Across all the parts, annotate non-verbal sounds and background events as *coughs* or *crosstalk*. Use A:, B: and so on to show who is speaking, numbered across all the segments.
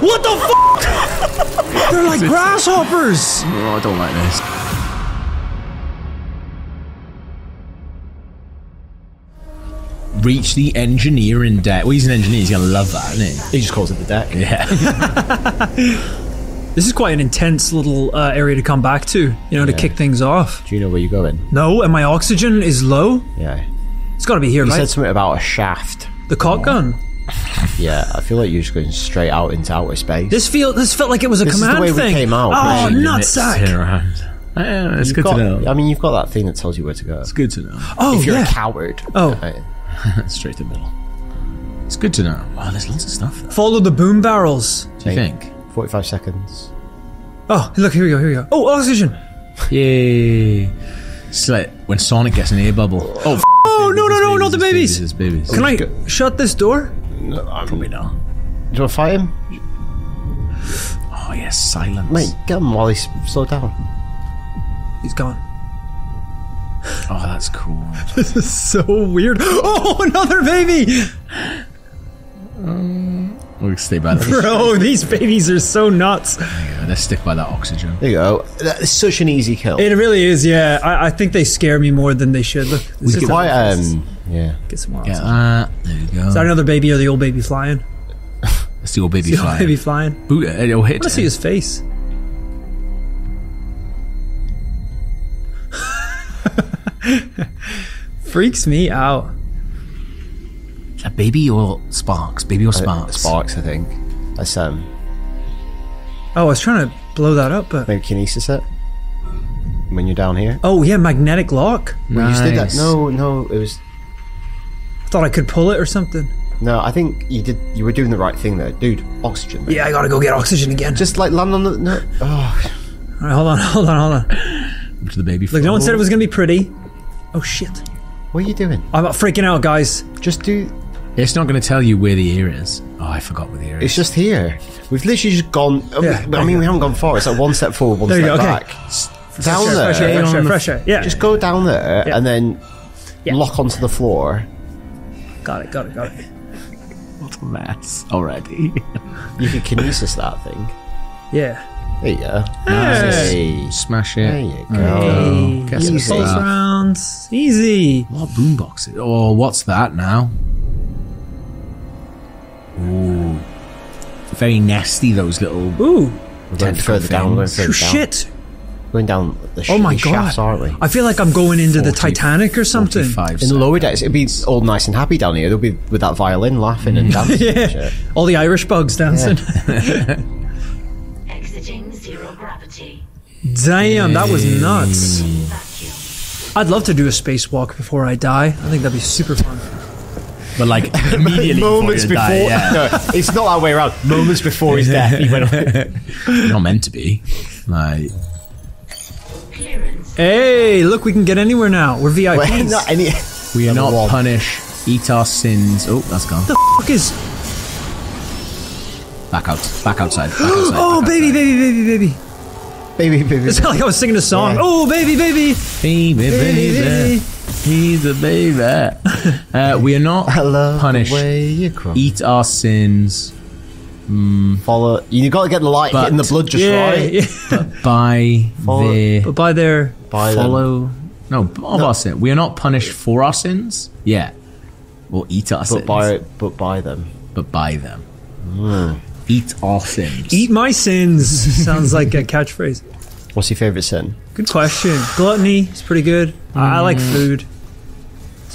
A: What the fuck? *laughs* They're like grasshoppers.
B: Oh, I don't like this. Reach the engineering deck. Well, he's an engineer. He's gonna love that, isn't
C: He just calls it the deck. *laughs*
B: Yeah. *laughs*
A: This is quite an intense little uh, area to come back to, you know, to kick things off.
C: Do you know where you're going?
A: No, and my oxygen is low.
C: Yeah.
A: It's got to be here,
C: You
A: right?
C: said something about a shaft.
A: the cock gun.
C: Yeah, I feel like you're just going straight out into outer space.
A: This feel this felt like it was a
C: This is the
A: command
C: way we
A: thing.
C: came out,
A: Oh,
C: really.
A: nutsack!
B: Yeah, it's
C: You've
B: good
C: got,
B: to know.
C: I mean, you've got that thing that tells you where to go.
B: It's good to know.
A: Oh
C: if you're
A: yeah.
C: a coward.
A: Oh.
C: Right. *laughs*
B: Straight to the middle. It's good to know. Wow, there's lots of stuff. There.
A: Follow the boom barrels.
B: Do you think?
C: 45 seconds.
A: Oh, look here we go. Here we go. Oh, oxygen.
B: Yay! It's like when Sonic gets an air bubble. Oh, f-
A: Oh no no no not the babies.
B: It's babies.
A: Can I shut this door?
B: Probably not.
C: Do you want to fight him?
B: Oh yes, silence.
C: Mate, get him while he's slowed down.
A: He's gone.
B: Oh, that's cool. *laughs*
A: This is so weird. Oh, *laughs* another baby.
B: We'll stay by that.
A: Bro, *laughs* these babies are so nuts.
B: Yeah, let's stick by that oxygen.
C: There you go. That's such an easy kill.
A: It really is. Yeah, I, I think they scare me more than they should. Look, this is
C: quite, um, yeah.
A: get some more.
B: Get
A: oxygen.
B: that. There you go.
A: Is that another baby or the old baby flying? *laughs*
B: That's the old baby
A: The old
B: flying.
A: baby flying. I
B: Boot it. It'll hit.
A: want to see his face. *laughs* Freaks me out.
B: A baby or sparks? Baby or
C: Uh,
B: sparks?
C: Sparks, I think. That's, um,
A: Oh, I was trying to blow that up, but
C: maybe kinesis it. When you're down here.
A: oh yeah, magnetic lock.
C: You did that. No, no, it was.
A: I thought I could pull it or something.
C: No, I think you did. You were doing the right thing there, dude. Oxygen. mate.
A: Yeah, I gotta go get oxygen again.
C: Just like land on the. No. Oh,
A: All right, hold on, *laughs* hold on, hold on.
B: To the baby.
A: Look, no one said it was gonna be pretty. Oh shit!
C: what are you doing?
A: I'm freaking out, guys.
C: Just do.
B: It's not going to tell you where the ear is. Oh, I forgot where the ear is.
C: It's just here. We've literally just gone. I
A: Yeah,
C: mean, I mean
A: go.
C: we haven't gone far. It's like one step forward, one
A: There you
C: step
A: go, okay.
C: back. Down
A: Fresh
C: there.
A: fresh air, fresh air, fresh air. Yeah,
C: Just go down there
A: Yeah.
C: and then
A: Yeah.
C: lock onto the floor.
A: Got it, got it, got it. *laughs*
B: What a mess already. *laughs*
C: You could kinesis that thing.
A: Yeah.
C: There you go.
A: Hey.
C: Hey.
B: Smash it.
C: There you go.
A: Hey,
B: Guess
A: easy.
B: it's
A: Pulse rounds, easy.
B: What boom boxes? Oh, what's that now? Ooh. Very nasty, those little.
A: Ooh,
C: We're going further down. We're going further down.
A: shit!
C: Going down the sh-
A: Oh my
C: the shafts,
A: god!
C: aren't we?
A: I feel like I'm going into the Titanic or something.
C: In the lower decks, it'd be all nice and happy down here. They'll be with that violin laughing and *laughs* dancing. and.
A: All the Irish bugs dancing. *laughs*
D: Exiting zero gravity.
A: Damn, that was nuts. I'd love to do a spacewalk before I die. I think that'd be super fun.
B: But like *laughs* immediately
C: Moments
B: before,
C: before,
B: die, yeah.
C: no, it's not that way around. Moments before his death, he went.
B: You're not meant to be. Like,
D: Clearance.
A: Hey, look, we can get anywhere now. We're VIPs.
C: Wait, *laughs* not any.
B: we are
C: Number
B: not
C: one.
B: punish, eat our sins. Oh, that's gone.
A: The fuck is?
B: Back out, back outside. Back *gasps* outside
A: Oh,
B: back
A: baby, baby, baby, baby.
C: Baby, baby.
A: It's like I was singing a song.
C: Yeah.
A: Oh, baby, baby,
B: outside. Baby,
A: baby,
B: baby, he's a baby. *laughs* Uh, we are not
C: I love
B: punish,
C: the way you cry.
B: eat our sins
C: Follow. You got to get the light
B: But-
C: hitting the blood just
A: Yeah,
C: right.
A: yeah.
B: by
C: Follow-
B: their
A: But by their
C: By them.
B: follow. No, of our sin. We are not punished for our sins. Yeah, we'll eat our
C: But
B: sins,
C: by but by them.
B: but by them. Eat our sins.
A: eat my sins *laughs* sounds like a catchphrase.
C: What's your favourite sin?
A: Good question. Gluttony is pretty good. I, I like
C: Mm.
A: food.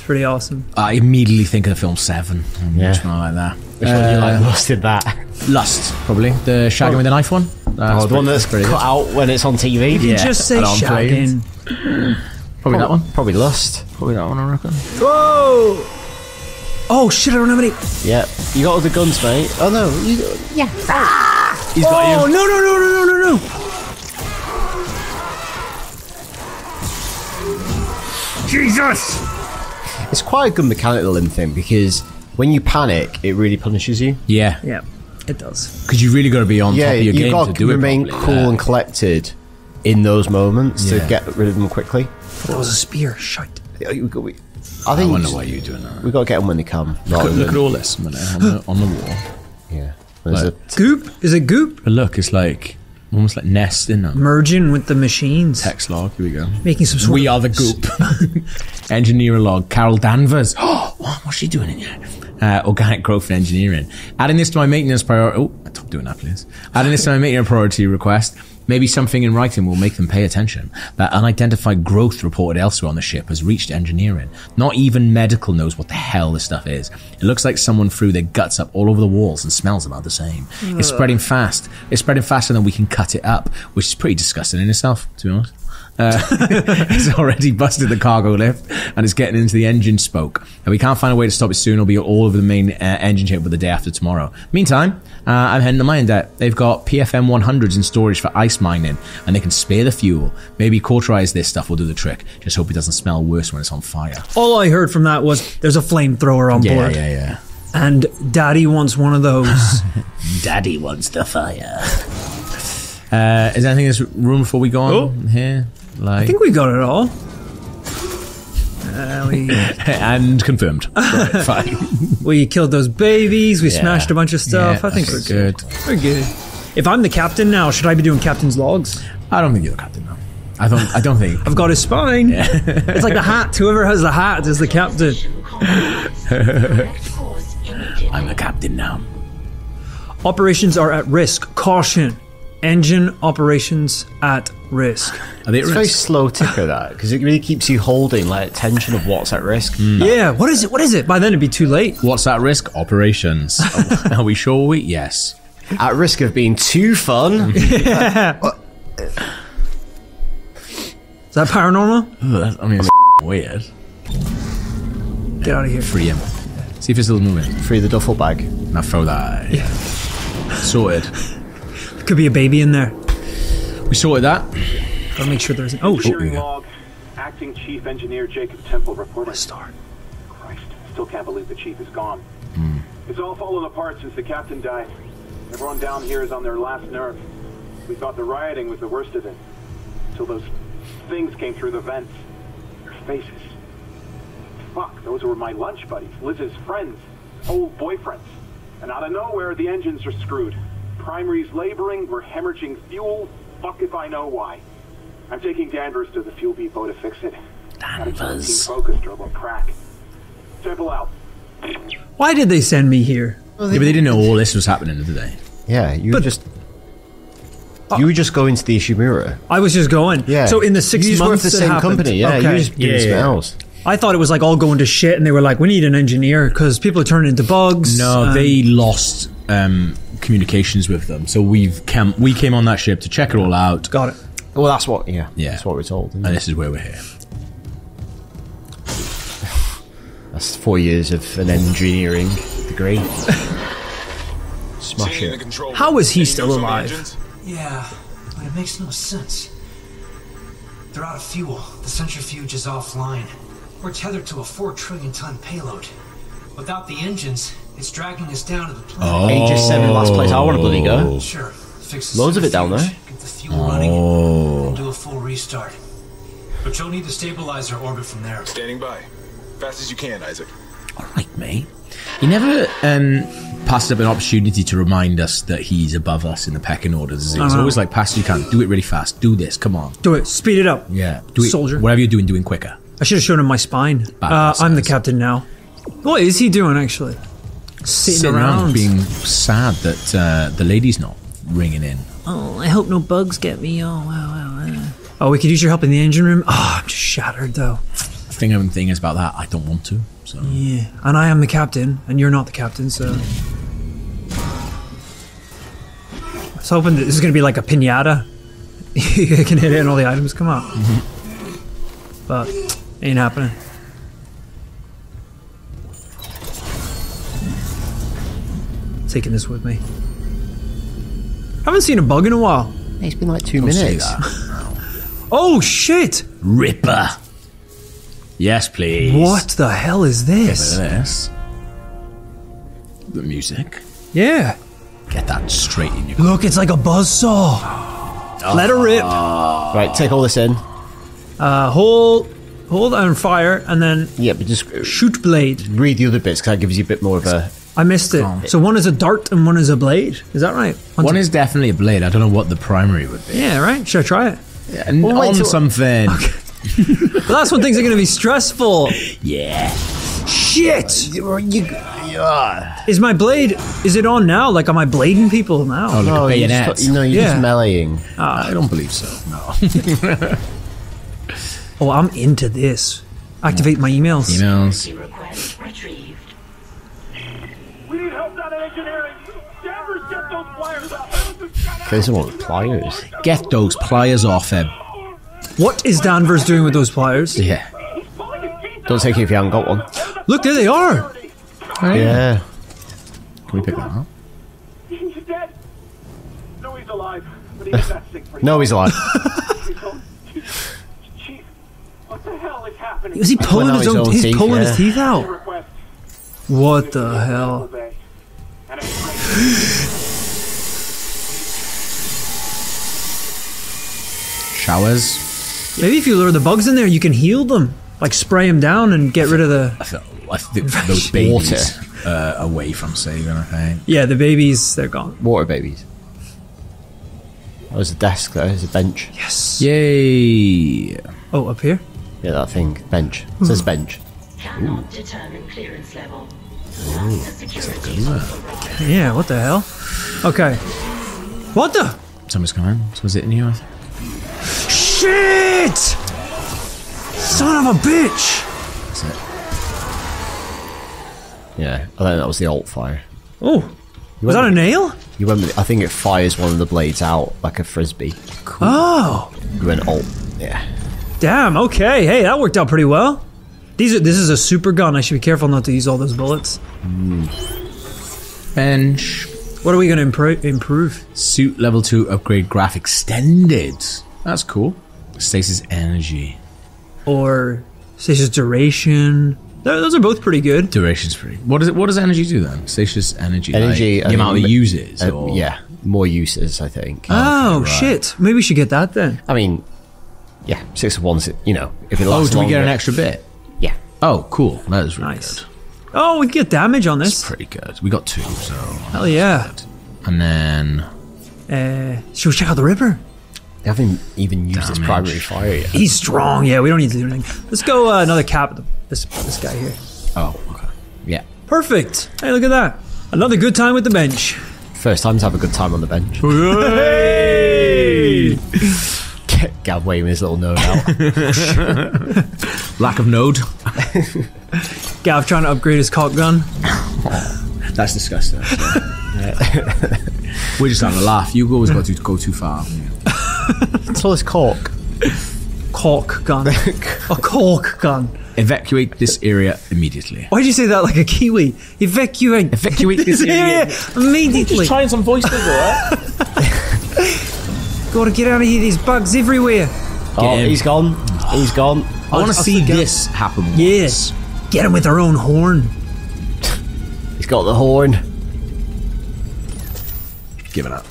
A: It's pretty awesome.
B: I immediately think of the film Seven.
C: Yeah.
B: Yeah, something like that.
C: Uh, Which one you like most in that?
B: Lust, probably the shagging with a knife one. That's
C: Oh, the one
B: pretty-
C: that's
B: pretty
C: cut
B: good.
C: out when it's on TV.
A: You
B: Yeah,
A: just say
B: and on
A: shagging.
B: Probably that one.
C: Probably Lust.
B: Probably that one. I reckon.
A: Whoa! Oh shit! I don't have any.
C: Yeah. You got all the guns, mate. Oh no. You, yeah. Ah! He's got
A: Oh
C: you.
A: no no no no no no no! Jesus!
C: It's quite a good mechanical in thing because when you panic, it really punishes you.
B: Yeah,
A: Yeah, it does.
B: because you really got to be on
C: Yeah,
B: top of your
C: you've
B: game
C: got
B: to
C: to
B: do it
C: remain
B: properly,
C: cool
B: yeah.
C: and collected in those moments
B: Yeah.
C: to get rid of them quickly.
A: That was a spear. Shite.
C: Yeah, we- we- I
B: I
C: think
B: wonder why you're doing that.
C: we got to get them when they come.
B: Look,
C: rather
B: look at
C: than-
B: all this man, on, the, on the wall.
C: Yeah. There's
B: Like-
C: a,
A: Goop? Is it goop?
B: But look, it's like almost like Nest in.
A: Merging with the machines.
B: Text log. Here we go.
A: Making some sort
B: We
A: of
B: are the goop. *laughs* *laughs* Engineer log. Carol Danvers. *gasps* Oh, what's she doing in here? Uh, organic growth and engineering. Adding this to my maintenance priority. Oh, I stop doing that, please. Adding this to my maintenance priority request. Maybe something in writing will make them pay attention. That unidentified growth reported elsewhere on the ship has reached engineering. Not even medical knows what the hell this stuff is. It looks like someone threw their guts up all over the walls and smells about the same. It's spreading fast. It's spreading faster than we can cut it up, which is pretty disgusting in itself, to be honest. Uh, *laughs* it's already busted the cargo lift and it's getting into the engine spoke. And we can't find a way to stop it soon. It'll be all over the main uh, engine chamber the day after tomorrow. Meantime, uh, I'm heading to mine deck. They've got PFM 100s in storage for ice mining and they can spare the fuel. Maybe cauterize this stuff will do the trick. Just hope it doesn't smell worse when it's on fire.
A: All I heard from that was there's a flamethrower on
B: Yeah,
A: board.
B: yeah, yeah. Yeah.
A: And daddy wants one of those. *laughs*
B: Daddy wants the fire. Uh, is there anything in this room before we go on
A: Oh.
B: here? Like,
A: I think we got it all. Uh, we, *laughs*
B: and confirmed. *laughs* Right, fine.
A: we killed those babies. We
B: Yeah.
A: smashed a bunch of stuff.
B: Yeah,
A: I think we're good.
B: good.
A: We're good. If I'm the captain now, should I be doing captain's logs?
B: I don't think you're the captain now. I don't. I don't think.
A: I've got his spine. *laughs* it's like the hat. Whoever has the hat is the captain.
B: I'm the captain now.
A: Operations are at risk. Caution. Engine operations at risk.
B: Are they at
C: it's a very
B: risk?
C: slow ticker, that, because it really keeps you holding like tension of what's at risk. Hmm.
A: Yeah, what is it? What is it? By then it'd be too late.
B: What's at risk? Operations. *laughs* Are we sure we? Yes.
C: At risk of being too fun. *laughs*
A: Is that paranormal?
B: Ugh, that's- I mean, it's *laughs* weird.
A: Get out of here.
B: Free him. See if it's still moving.
C: Free the duffel bag.
B: Now throw that. Yeah. Sorted.
A: Could be a baby in there.
B: We sorted that.
A: Gotta make sure there isn't. Oh, shit.
E: Hearing log, acting chief engineer Jacob Temple reporting.
A: Star.
E: Christ, still can't believe the chief is gone. Hmm. It's all fallen apart since the captain died. Everyone down here is on their last nerve. We thought the rioting was the worst of it. Till those things came through the vents. Their faces. Fuck, those were my lunch buddies, Liz's friends, old boyfriends. And out of nowhere, the engines are screwed. Primary's laboring, we're hemorrhaging fuel. Fuck if I know why. I'm taking Danvers to the fuel depot to fix it. Gotta keep
B: Danvers.
E: focused or we'll crack. Temple out.
A: Why did they send me here?
B: Yeah, but they didn't know all this was happening, did they?
C: Yeah, you
A: But-
C: just. You were just going to the Ishimura.
A: I was just going.
C: Yeah.
A: So in the six
C: you just
A: months
C: the same
A: happened.
C: company. Yeah,
A: Okay.
C: you just doing
B: Yeah, yeah.
C: else.
A: I thought it was like all going to shit, and they were like, "We need an engineer because people are turning into bugs."
B: No,
A: and-
B: they lost um, communications with them. So we've come, we came on that ship to check it all out.
A: got it.
C: Well, that's what. Yeah,
B: Yeah.
C: that's what we're told.
B: And
C: it?
B: this is where we're here. *sighs*
C: That's four years of an engineering degree. *laughs* Smash it.
F: control
A: How
F: room.
A: he still
F: news on the
A: alive?
G: Yeah, but it makes no sense. They're out of fuel. The centrifuge is offline. We're tethered to a 4 trillion ton payload. Without the engines, it's dragging us down to the planet.
C: Aegis 7 last place. I want to bloody go.
G: Sure, fix the
C: Loads of it down there.
G: Get the fuel running, and do a full restart. But you'll need to stabilize our orbit from there.
F: Standing by. Fast as you can, Isaac.
B: All right, mate. He never um, passes up an opportunity to remind us that he's above us in the pecking order. He's
A: Uh-huh.
B: always like, pass as you can. Do it really fast. Do this. Come on.
A: Do it. Speed it up.
B: Yeah. Do it.
A: Soldier.
B: Whatever you're doing, doing quicker.
A: I should have shown him my spine. Uh, I'm the captain now. What is he doing actually? Sitting,
B: Sitting around
A: around.
B: being sad that uh, the lady's not ringing in.
A: oh, I hope no bugs get me. Oh, wow, wow, wow. Oh, we could use your help in the engine room. Oh, I'm just shattered though.
B: The thing I'm thing is about that, I don't want to. So
A: Yeah, and I am the captain, and you're not the captain, so. I was hoping that this is going to be like a pinata. *laughs* you can hit it and all the items come out. But, ain't happening. Taking this with me. Haven't seen a bug in a while.
C: It's been like 2
B: Don't
C: minutes. *laughs*
A: Oh shit!
B: Ripper. Yes, please.
A: What the hell is this?
B: this. The music.
A: Yeah.
B: Get that straight in your.
A: Look, it's like a buzz buzzsaw. Let her rip.
C: Right, take all this in.
A: Uh, hold, hold on fire, and then
C: Yeah, but just
A: shoot blade.
C: read the other bits because that gives you a bit more of a
A: I missed it. So one is a dart and one is a blade. Is that right? One's
B: One
A: a-
B: is definitely a blade. I don't know what the primary would be.
A: yeah, right. Should I try it?
B: Yeah, And
C: Well, wait
B: on
C: till-
B: something.
A: But *laughs* that's when things are going to be stressful.
B: Yeah.
A: Shit!
C: You, you, yeah.
A: Is my blade? Is it on now? Like, am I blading people now?
B: Oh, look
C: No,
B: at
C: you
B: bayonets.
C: just, you know, you're
A: Yeah.
C: just meleeing.
B: I ah. don't believe so. No. *laughs*
A: Oh, I'm into this. Activate my emails.
B: Emails.
D: Request retrieved.
E: We need help down in engineering. Danvers, get those wires up.
C: There's one with pliers.
B: Get those pliers off him.
A: What is Danvers doing with those pliers?
B: Yeah.
C: Don't take it if you haven't got one.
A: Look, there they are.
C: Yeah.
B: Can we pick that up?
E: He's *laughs* dead. No, he's alive. But he's *laughs* investing for
C: No, he's alive.
E: Chief, what the hell is happening?
A: Is he pulling
C: out
A: his
C: his
A: own?
C: own
A: He's
C: teeth,
A: pulling his teeth out. What the hell? *laughs*
E: Obey. And it's
B: Showers.
A: Maybe if you lure the bugs in there, you can heal them. Like spray them down and get rid of the.
B: I feel I think those babies uh, away from saving. I think.
A: Yeah, the babies, they're gone.
C: Water babies. Oh, there's a desk there. There's a bench.
A: Yes.
B: Yay!
A: Oh, up here?
C: Yeah, that thing. Bench. It says bench.
D: Cannot determine clearance level. The security override.
A: Yeah, what the hell? Okay. What the?
B: Someone's coming. Someone's hitting you. I think.
A: Shit! Son of a bitch!
B: That's it.
C: Yeah, I think that was the alt fire.
A: Oh, was that a nail?
C: You went. With, I think it fires one of the blades out like a frisbee.
A: Oh,
C: You went alt. Yeah.
A: damn. Okay, hey, that worked out pretty well. These are. This is a super gun. I should be careful not to use all those bullets. Hmm.
B: Bench.
A: What are we going to impro- improve?
B: Suit level two upgrade graph extended. That's cool. Stasis energy.
A: Or stasis duration? Those are both pretty good.
B: Duration's free. What does it? What does energy do then? Stasis energy.
C: Energy,
B: Like, the amount
C: think-
B: it uses.
C: Uh,
B: or-
C: yeah. More uses, I think.
A: Oh
B: right.
A: shit! Maybe we should get that then.
C: I mean, yeah, six of ones. You know, if it
B: Oh,
C: lasts
B: do we get an extra bit?
C: Yeah.
B: Oh, cool. That is really
A: Nice.
B: good.
A: Oh, we can get damage on this.
B: Pretty good. We got two, so.
A: Hell yeah.
B: And then
A: Uh, should we check out the Ripper?
C: They haven't even used
B: Damage.
C: primary fire yet.
A: He's strong. Yeah, we don't need to do anything. Let's go uh, another cap. This this guy here.
B: Oh, okay.
C: Yeah.
A: Perfect. Hey, look at that. Another good time with the bench.
C: First time to have a good time on the bench.
A: Hey! *laughs*
C: Get Gav waving his little node out. *laughs*
B: Lack of node. *laughs*
A: Gav trying to upgrade his cock gun.
B: That's disgusting. We're just having a laugh. You always got to go too far.
C: So this cork.
A: Cork gun. *laughs* A cork gun.
B: Evacuate this area immediately.
A: Why'd you say that like a Kiwi? Evacuate.
B: Evacuate this *laughs* area.
A: immediately.
B: Just trying some voice over *laughs*
A: Gotta get out of here. There's bugs everywhere.
C: Oh,
B: him.
C: he's gone. He's gone.
B: I want to see
A: stick out.
B: this happen. once.
A: Yes. Get him with their own horn.
C: He's got the horn.
B: Give it up.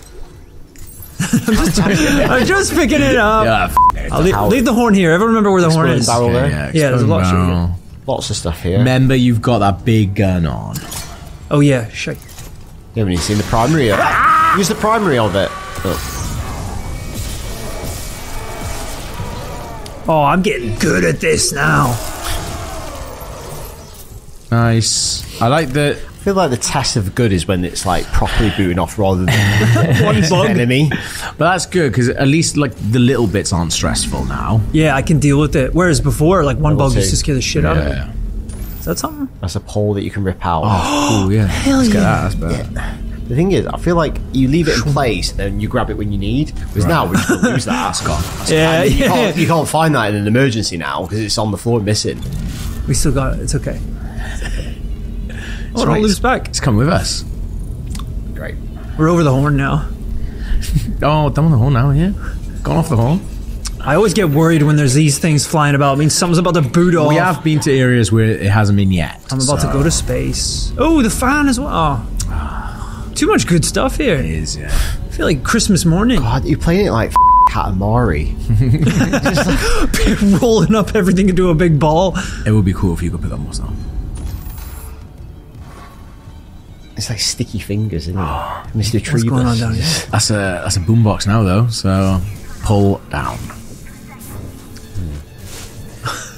B: *laughs*
A: I'm just picking it up.
B: Yeah, f- it.
A: I'll leave, leave the horn here. Everyone remember where the horn is.
C: barrel there.
B: yeah,
A: Yeah, there's a lot of shit here.
C: Lots of stuff here.
B: Remember, you've got that big gun on.
A: Oh yeah, shit.
C: You haven't even seen the primary yet. Use the primary of it. Oh,
A: Oh, I'm getting good at this now.
B: Nice. I like the.
C: I feel like the test of good is when it's like properly booting off rather than *laughs* one
A: bug.
C: enemy.
B: But that's good because at least like the little bits aren't stressful now.
A: Yeah, I can deal with it. Whereas before, like one
C: Level
A: bug used
C: two.
A: to scare the shit out of me.
B: Yeah.
A: Is that something?
C: That's a pole that you can rip out.
B: Oh, cool. Yeah. *gasps*
A: Hell
B: Let's get
A: yeah.
B: that. That's better.
C: The thing is, I feel like you leave it in place and then you grab it when you need. Because now we just don't use that. That's gone.
A: Yeah,
C: you,
A: yeah.
C: can't, you can't find that in an emergency now because it's on the floor missing.
A: We still got it. It's okay. Oh,
B: right.
A: don't lose back.
B: It's come with us.
C: Great.
A: We're over the horn now. *laughs*
B: Oh, done with the horn now, yeah. Gone off the horn.
A: I always get worried when there's these things flying about. I mean, something's about to boot off.
B: We have been to areas where it hasn't been yet.
A: I'm about
B: so
A: to go to space. Oh, the fan as well. Oh. Too much good stuff
B: It
A: here.
B: is, yeah.
A: I feel like Christmas morning.
C: God, you're playing it like f- Katamari. *laughs* *laughs*
A: Rolling up everything into a big ball.
B: It would be cool if you could pick up more stuff.
C: It's like sticky fingers, isn't it? *gasps* Mr. Treebus.
A: What's going on down here?
B: That's a that's a boombox now though. So pull down. *laughs*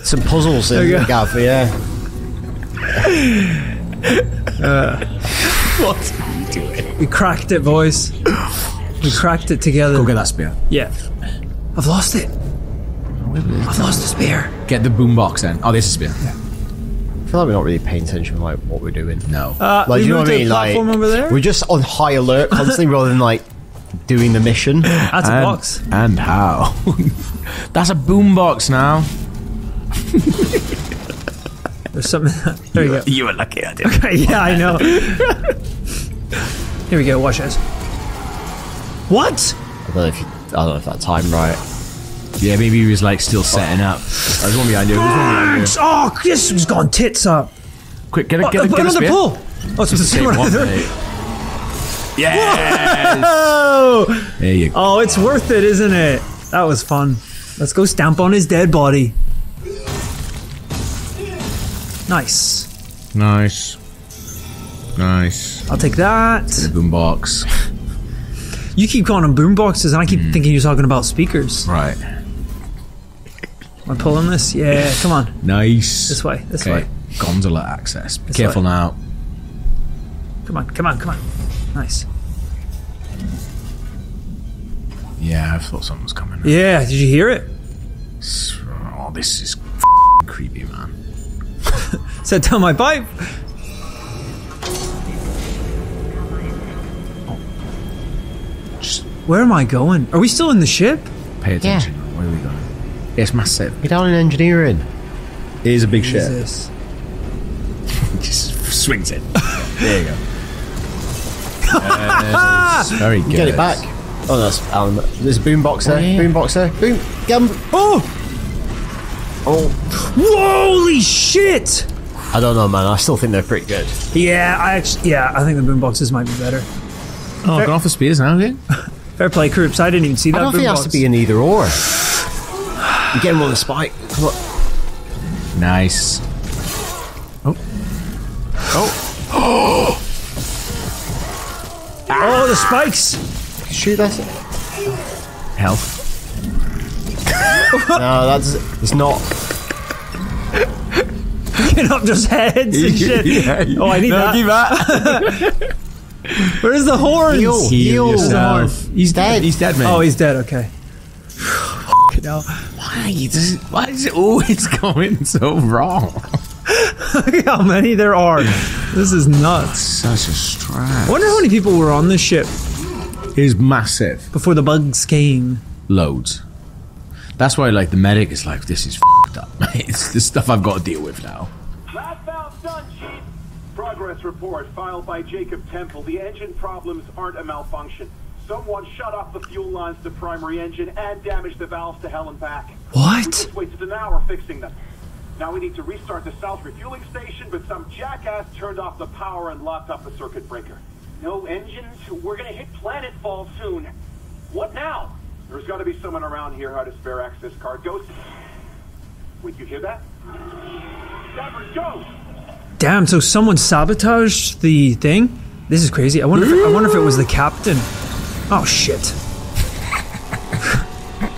C: Some puzzles in
A: you
C: the
A: go.
C: gav, yeah. *laughs*
A: Uh, we cracked it, boys. We cracked it together.
B: Go get that spear.
A: Yeah. I've lost it. I've lost the spear.
B: Get the boombox then. Oh, this is spear.
C: I feel like we're not really paying attention to like what we're doing.
B: No.
A: Uh,
C: Like,
A: we
C: you know what I mean?
A: a
C: Like,
A: platform over there.
C: we're just on high alert constantly rather than like doing the mission. *coughs*
A: That's a
B: and,
A: box.
B: and how? *laughs* That's a boom box now.
A: There's something. *laughs* There you go.
B: You were lucky I did.
A: Okay, yeah, I know. *laughs* Here we go. Watch this. What?
C: I don't know if you, I don't know if that time right.
B: Yeah, maybe he was like still setting up. There's one behind you. There's one behind you.
A: Oh, this has gone tits up.
B: Quick, get a
A: Oh,
B: get a, get a
A: another
B: spear.
A: pull. Oh, it's the
B: Same
A: same
B: one,
A: one. *laughs*
B: mate. Yes.
A: Oh,
B: There you go.
A: oh, it's worth it, isn't it? That was fun. Let's go stamp on his dead body. Nice.
B: Nice. Nice.
A: I'll take that.
B: The boombox.
A: You keep calling them boom boxes, and I keep hmm. thinking you're talking about speakers.
B: Right.
A: Am I pulling this? Yeah, come on.
B: Nice.
A: This way, this
B: okay.
A: way.
B: Gondola access. Be
A: This
B: careful
A: way.
B: now.
A: Come on, come on, come on. Nice.
B: Yeah, I thought something was coming.
A: Yeah, did you hear it?
B: Oh, this is creepy, man. *laughs*
A: Set down my pipe. Oh.
B: Just
A: Where am I going? Are we still in the ship?
B: pay attention. Where are we going? It's massive.
C: You're down in engineering.
B: It is a big ship. *laughs* Just swings it. there you go. Yes, *laughs* uh, very good.
C: Get it back. Oh, that's Alan. There's a boombox there.
B: Oh, yeah.
C: Boombox there. Boom. Get 'em.
A: Oh!
C: Oh,
A: Holy shit!
C: I don't know, man. I still think they're pretty good.
A: Yeah, I actually, yeah, I think the boom boxes might be better.
B: Oh, gone off the spears now again? *laughs*
A: Fair play, Croops. I didn't even see that.
C: I don't think it has to be an either or. You get him on the spike. Come on.
B: Nice.
A: Oh, Oh. Oh! *gasps* Oh, the spikes!
C: Shoot that.
B: Health. *laughs*
C: No, that's it's not.
A: Picking up just heads and *laughs* shit. Oh, I need that.
B: that. *laughs*
A: Where's the horns?
C: Heal.
B: Heal
C: Heal.
B: yourself.
C: He's dead.
B: He's dead, man.
A: Oh, he's dead. Okay. No.
B: why, does it, why is it always *laughs* going so wrong? *laughs*
A: Look at how many there are. This is nuts.
B: Such a stress.
A: I wonder how many people were on this ship
B: is massive.
A: before the bugs came.
B: Loads. That's why, like, the medic is like, this is fed up. *laughs* it's the stuff I've got to deal with now.
E: Last valve done, Chief. Progress report filed by Jacob Temple. The engine problems aren't a malfunction. Someone shut off the fuel lines to primary engine and damaged the valves to hell and back. We
A: What?
E: just wasted an hour fixing them. Now we need to restart the south refueling station, but some jackass turned off the power and locked up the circuit breaker. No engines? We're gonna hit planetfall soon. What now? There's gotta be someone around here how to spare access card. Ghost. Wait, you hear that? Danvers, go!
A: Damn. So someone sabotaged the thing. This is crazy. I wonder. If, I wonder if it was the captain. Oh shit.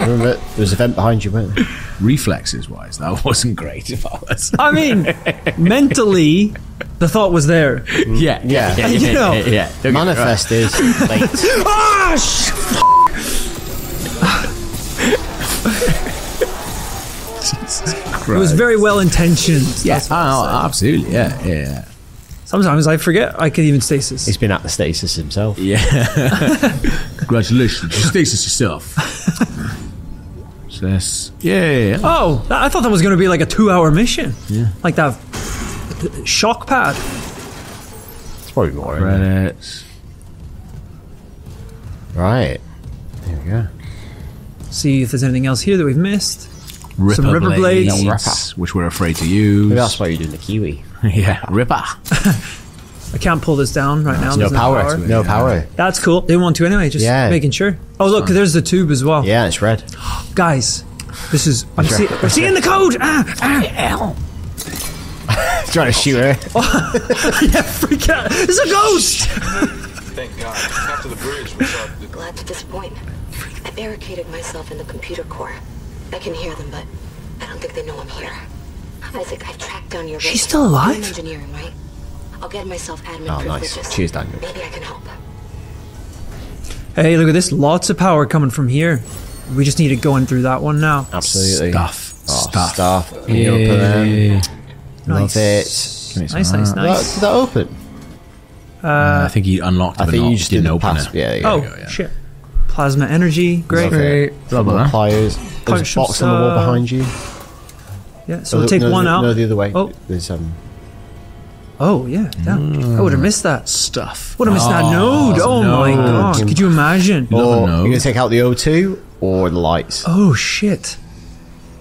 C: Remember, there was a vent behind you, weren't there?
B: Reflexes wise, that wasn't great if I was.
A: I mean, mentally, the thought was there.
B: yeah,
C: Yeah.
A: You know.
B: yeah. Don't get me.
C: Manifest is late. *laughs*
A: Ah, sh- It was very well intentioned.
B: Yeah,
A: That's
B: oh, absolutely. Yeah, yeah, yeah.
A: Sometimes I forget I can even stasis.
C: He's been at the stasis himself.
B: Yeah. *laughs* Congratulations. You stasis yourself. So that's, yeah, yeah, yeah.
A: Oh, that, I thought that was going to be like a two-hour mission. Yeah. Like that shock pad.
C: It's probably more. isn't?
B: Credits.
C: Right. There we go.
A: See if there's anything else here that we've missed.
B: Ripper
A: Some ripper blades.
B: blades,
C: No,
B: which we're afraid to use.
C: Maybe that's why you're doing the Kiwi. *laughs*
B: yeah, Ripper. *laughs*
A: I can't pull this down right now.
C: No
A: There's
C: power. No power.
A: That's cool. They want to anyway. Just
C: Yeah.
A: making sure. Oh, look, there's the tube as well.
C: Yeah, it's red. *gasps*
A: Guys, this is. I'm, see, I'm seeing the code. Ah, ah. *laughs*
C: Trying to shoot her.
A: yeah, freak out. It's a ghost!
F: Thank God. After the bridge, we saw the
H: Glad to disappoint. I barricaded myself in the computer core. I can hear them, but I don't think they know I'm here. Isaac, I've tracked down your.
A: She's
H: rig.
A: still alive?
H: engineering, right? I'll get myself admin
C: Oh, nice. Cheers, Daniel.
H: Maybe I can help.
A: Hey, look at this. Lots of power coming from here. We just need to go in through that one now.
C: Absolutely.
B: Stuff.
C: Oh,
B: Stuff.
C: stuff. Can you open them? Love
A: Nice.
C: it.
B: Give me some
A: Nice, nice,
B: that.
C: That,
A: nice.
C: did that open?
B: Uh, uh, I think he unlocked it,
C: I think
B: not,
C: you just
B: didn't open
C: pass.
B: it.
C: Yeah, there
A: Oh,
C: go.
B: go, yeah.
A: shit. Plasma energy. Great.
C: Love it.
B: Love
C: Some pliers. There's
A: Punch
C: a box on the wall
A: uh,
C: behind you.
A: Yeah, so
C: Oh,
A: we'll take
C: no,
A: one
C: no,
A: out.
C: No, the other way.
A: Oh.
C: There's um.
A: Oh, yeah. Damn. I would have missed that.
B: Stuff.
A: Would have missed that node. Oh, my god. Could you imagine?
B: Love a
C: Or you're gonna take out the O2 or the lights.
A: Oh, shit.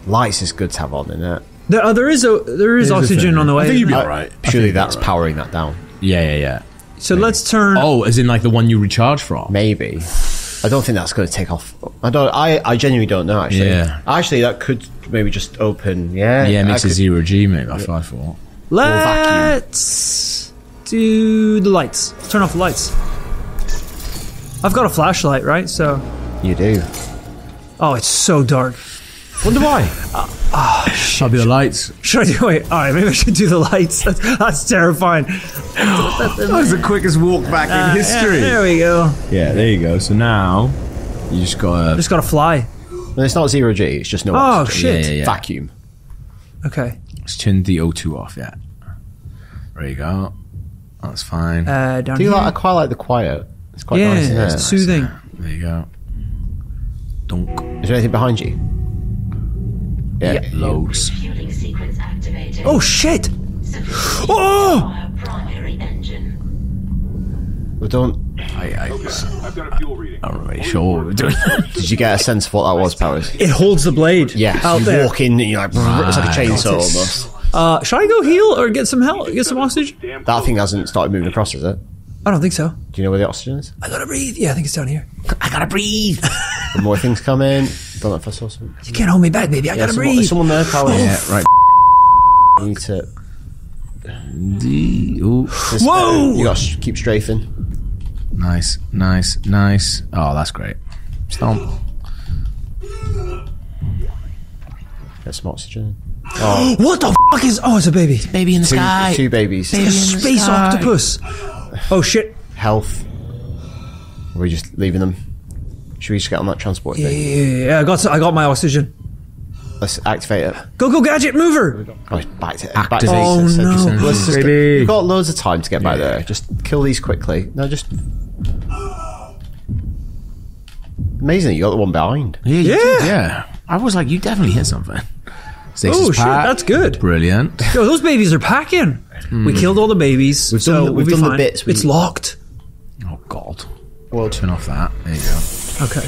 C: Lights is good to have on, isn't it?
A: There, uh, there is a, there is
B: There's
A: oxygen on the way.
B: I think you'd be alright.
C: Surely that's
B: right.
C: powering that down.
B: Yeah, yeah, yeah.
A: So let's turn.
B: Oh, as in like the one you recharge from?
C: Maybe. I don't think that's going to take off. I don't. I, I genuinely don't know. Actually.
B: Yeah.
C: Actually, that could maybe just open. Yeah.
B: Yeah, it makes
C: I
B: it
C: could-
B: zero G, maybe. I thought. I thought.
A: Let's do the lights. Turn off the lights. I've got a flashlight, right? So,
C: You do.
A: oh, it's so dark.
C: Wonder why.
B: Uh, I'll be the lights.
A: Should I do? Wait, all right, maybe I should do the lights. That's, that's terrifying.
B: That was the quickest walk back
A: Uh,
B: in
A: yeah,
B: history.
A: there we go.
B: Yeah, there you go. So now you just gotta.
A: Just gotta fly.
C: No, it's not zero G. It's just no.
A: Oh
C: oxygen.
A: shit.
B: Yeah, yeah, yeah.
C: Vacuum.
A: Okay.
B: Let's turn the O2 off. Yeah. There you go. That's fine.
A: Uh, down
C: Do you
A: here.
C: like? I quite like the quiet. It's quite
A: yeah,
C: nice. Isn't
A: it's soothing.
B: there you go. Donk.
C: Is there anything behind you? Yeah.
B: Loads.
D: Fueling sequence activated.
A: Oh shit!
D: Sufficient
A: Oh!
D: fire primary engine.
C: Well, don't.
B: I, I,
E: I've got a fuel reading.
B: I'm not really sure what we're doing.
C: Did you get a sense of what that was, Powers?
A: It holds the blade.
C: Yeah.
A: out
C: you
A: there.
C: walk in, and you're like, it's like a
B: Right.
C: chainsaw almost.
A: Uh, should I go heal or get some help? Get some oxygen?
E: Damn
C: That thing hasn't started moving across, is it?
A: I don't think so.
C: Do you know where the oxygen is?
A: I gotta breathe. Yeah, I think it's down here. *laughs*
B: I gotta breathe. *laughs*
C: More things come in. Don't know if I saw some.
A: You can't hold me back, baby. I
C: Yeah,
A: gotta
C: someone,
A: breathe.
C: there's someone there, Powers.
B: yeah, right.
C: You need to.
B: D- Ooh.
C: Just,
A: Whoa!
C: Uh, you got to keep strafing.
B: Nice, nice, nice. Oh, that's great. Stomp.
C: Get some oxygen. Oh. *gasps*
A: what the fuck is? Oh, it's a baby.
B: Baby in the
C: Two,
B: sky.
C: two babies.
A: A space octopus. Oh shit.
C: Health. Are we just leaving them? Should we just get on that transport
A: Yeah,
C: thing?
A: yeah, yeah, yeah. I got. I got my oxygen.
C: Let's activate it.
A: Go, go, gadget, mover.
C: Oh, it's back to
B: Activate.
C: back to
A: Oh,
C: basics.
A: no.
C: Let's just get,
B: Baby.
C: we've got loads of time to get back
B: Yeah.
C: there. Just kill these quickly. No, just. Amazing, you got the one behind.
B: Yeah, you
A: Yeah.
B: did, yeah. I was like, you definitely hit something. Stasis
A: Oh shit,
B: pack.
A: that's good.
B: Brilliant.
A: Yo, those babies are packing. We hmm. killed all the babies.
C: We've
A: so
C: done the-
A: we'll
C: we've
A: be
C: done the
A: fine.
C: bits we-
A: It's locked.
B: Oh god.
C: Well,
B: Turn off that. There you go.
A: Okay.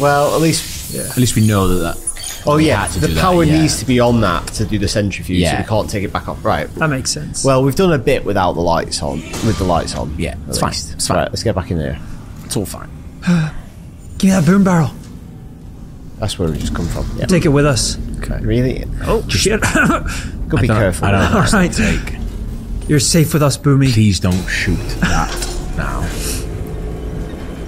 C: well, at least.
B: At least we know that. that
C: Oh
B: we
C: yeah,
B: had to
C: the
B: do that,
C: power
B: yeah.
C: needs to be on that to do the centrifuge, so
B: Yeah.
C: we can't take it back off. Right.
A: That makes sense.
C: Well, we've done a bit without the lights on. With the lights on.
B: Yeah,
C: at
B: it's fine, it's fine.
C: Right, let's get back in there.
B: It's all fine. *sighs*
A: Give me that boom barrel.
C: That's where we just come from. Yeah.
A: Take it with us.
B: Okay.
C: Really?
A: Oh shit. *coughs*
C: Gotta be
B: I
C: careful.
B: I don't know.
A: all
B: what
A: right.
B: to take.
A: You're safe with us, Boomy.
B: Please don't shoot that *laughs* now.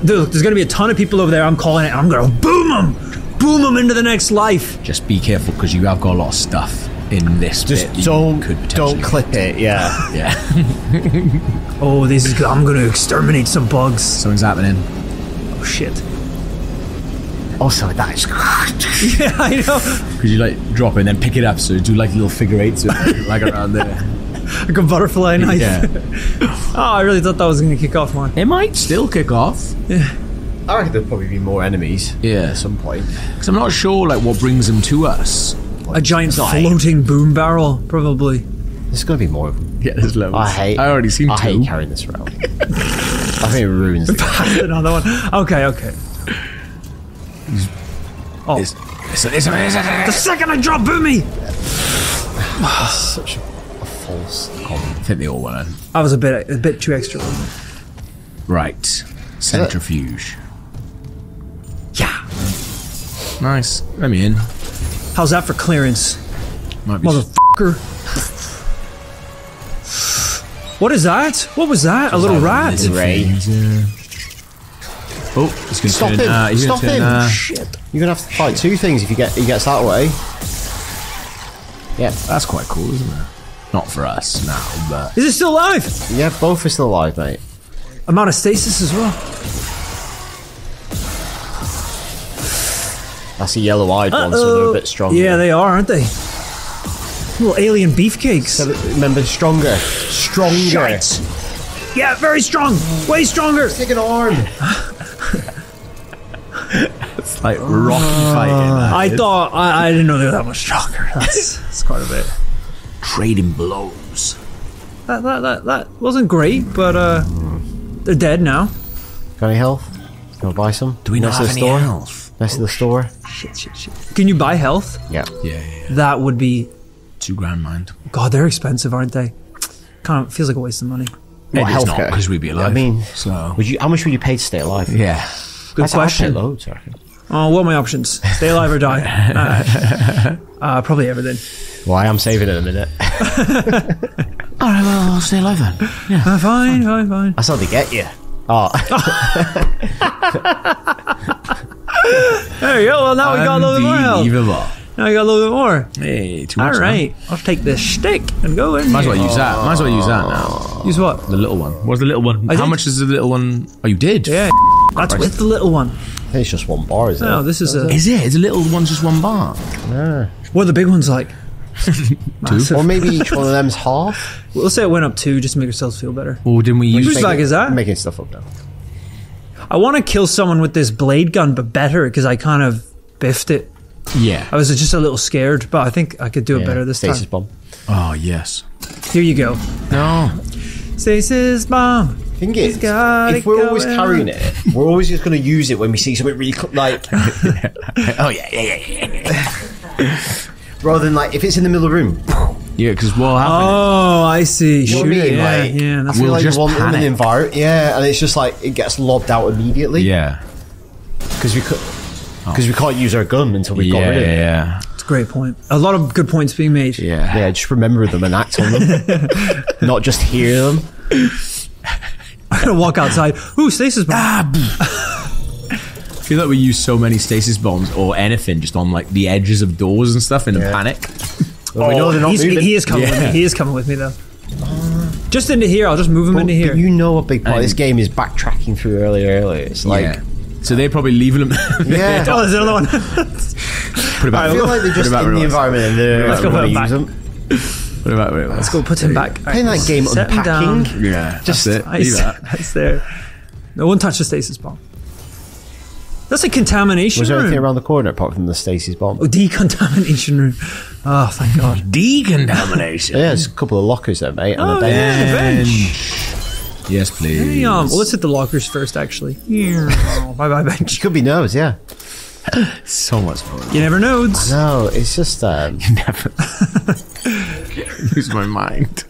A: Dude, there's gonna be a ton of people over there. I'm calling it. I'm gonna boom them, boom them into the next life.
B: Just be careful because you have got a lot of stuff in this.
C: Just
B: bit
C: don't
B: could
C: don't clip it. Yeah. *laughs*
B: Yeah. *laughs*
A: Oh, this is. I'm gonna exterminate some bugs.
B: Something's happening.
A: Oh shit.
C: also, that is. *laughs*
A: Yeah, I know.
B: Because you like drop it and then pick it up, so do like little figure eights like around there.
A: Like a butterfly knife.
B: Yeah.
A: Oh, I really thought that was gonna kick off, man.
B: It might still kick off. Yeah.
C: I reckon there'll probably be more enemies.
B: Yeah.
C: At some point.
B: Because I'm not sure like what brings them to us.
A: A giant
C: not
A: floating boom barrel, probably.
C: There's gonna be more of them.
B: Yeah, there's loads.
C: I hate.
B: I already seen
C: I
B: two.
C: hate carrying this around. I think it ruins the game.
A: Another one. Okay, okay. Oh,
B: It's, it's, it's, it's,
A: the second I drop Boomy,
C: Such a, a false.
B: I think they all went in.
A: I was a bit a bit too extra.
B: Right. Centrifuge.
A: Yeah.
B: Nice. Let me in.
A: How's that for clearance,
B: Might be
A: motherfucker? What is that? What was that? A little rat?
C: Ray.
B: Oh, he's gonna
C: Stop
B: turn.
C: him!
B: Uh, he's
C: Stop
B: gonna turn,
C: him!
B: uh,
C: Shit! You're gonna have to fight two things if you get he gets that way. Yeah,
B: That's quite cool, isn't it? Not for us now, but
A: Is it still alive?
C: yeah, both are still alive, mate.
A: I'm out of stasis as well.
C: That's a yellow-eyed one, so they're a bit stronger.
A: Yeah, they are, aren't they? Little alien beefcakes.
C: Remember, stronger, stronger.
A: Yeah, very strong. Way stronger.
C: Take an arm. *laughs*
B: it's like Rocky fighting. Ah.
A: I thought I, I didn't know they were that much stronger. That's, that's quite a bit.
B: Trading blows.
A: That, that, that, that wasn't great, but uh, they're dead now.
C: Got any health? You wanna buy some?
B: Do we not have
C: to
B: any
C: the store?
B: health?
C: Next to the store?
A: Shit, shit, shit. Can you buy health?
C: Yeah.
B: Yeah, yeah, yeah.
A: That would be.
B: Two grand mind.
A: God, they're expensive, aren't they? Kind of feels like a waste of money.
C: What,
B: it is not
C: healthcare?
B: because we'd be alive.
C: I mean,
B: so
C: would you? How much would you pay to stay alive?
B: yeah.
A: Good
C: I'd- I'd pay
A: question.
C: loads, I reckon.
A: Oh, what are my options? Stay alive or die? *laughs* Uh, uh, probably everything.
C: Well, I am saving it in a minute. *laughs*
B: All right, well, I'll stay alive then.
A: Uh, fine, fine, fine.
C: That's how they get you. Oh, *laughs*
A: There you go. Well, now we got a little bit more health.
B: Unbelievable.
A: Now we got a little bit more.
B: Hey, too
A: All
B: much.
A: right, I'll take this stick and go in.
B: Might as well use that. Might as well use that now.
A: Use what?
B: The little one. What's the little one?
A: I
B: How
A: did.
B: much is the little one? Oh, you did.
A: Yeah, that's with the little one.
C: I think it's just one bar, isn't
A: No,
C: it?
A: this is a.
B: Is it? Is the little one just one bar? Yeah.
A: What are the big ones like? *laughs* Massive.
C: Or maybe each one of them's half.
A: We'll say it went up two just to make ourselves feel better.
B: Or didn't we use?
A: Whose
C: Make
A: bag
C: it-
A: is that?
C: I'm making stuff up now.
A: I want to kill someone with this blade gun, but better because I kind of biffed it.
B: Yeah.
A: I was just a little scared, but I think I could do it
C: Yeah,
A: better this
C: stasis
A: time.
C: bomb.
B: Oh yes.
A: Here you go.
B: No.
A: Stasis bomb.
C: Thing is, if we're always
A: going.
C: carrying it, we're always just going to use it when we see something really cl- like, *laughs*
B: Oh yeah, yeah, yeah, yeah. *laughs*
C: rather than like if it's in the middle of the room.
B: Yeah, because what happened?
A: Oh, I see.
C: You know what I mean?
A: Yeah,
C: Like,
A: yeah. That's
B: We'll
C: like
B: just
C: you want them in
B: panic.
C: the environment, yeah, and it's just like it gets lobbed out immediately
B: yeah.
C: because we could. Oh. Because we can't use our gun until we've got rid of it.
B: yeah, it's
A: a great point. A lot of good points being made.
B: yeah.
C: Yeah, just remember them and act on them, *laughs* not just hear them.
A: I'm gonna walk outside. Ooh, stasis bomb.
B: Ah, *laughs* I feel like we use so many stasis bombs or anything just on like the edges of doors and stuff in a panic.
C: Well, we know they're not
A: He's,
C: moving.
A: he is coming with me. He is coming with me though. Just into here. I'll just move him
C: But,
A: into
C: but
A: here.
C: you know a big part of this game is backtracking through earlier, earlier. It's like,
B: yeah. So they're probably leaving them. *laughs*
C: yeah.
A: Oh, there's another one. *laughs*
B: Put it back.
C: I feel like they're just
B: back,
C: in the environment and they're
A: Let's go
C: going to
A: put it
C: use
A: back.
C: them.
B: Put it back. Put it back.
A: Let's go put him back.
C: Playing that game
A: Set him down.
C: unpacking.
B: Yeah,
C: Just-
B: that's it.
A: I
B: Leave that. *laughs*
A: That's there. No one touch the stasis bomb. That's a contamination
C: Was there anything
A: room.
C: around the corner apart from the stasis bomb?
A: Oh, decontamination room. Oh, thank God.
B: Decontamination.
C: Yeah, there's a couple of lockers there, mate, and
A: Oh,
C: a bench.
A: yeah, the bench.
B: Yes, please.
A: Damn. Well, let's hit the lockers first, actually. Yeah. *laughs* bye bye, bench.
C: Could be nerves, yeah. *gasps*
B: So much fun.
A: You never knows.
C: No, it's just um,
B: Never *laughs* *laughs* lose my mind.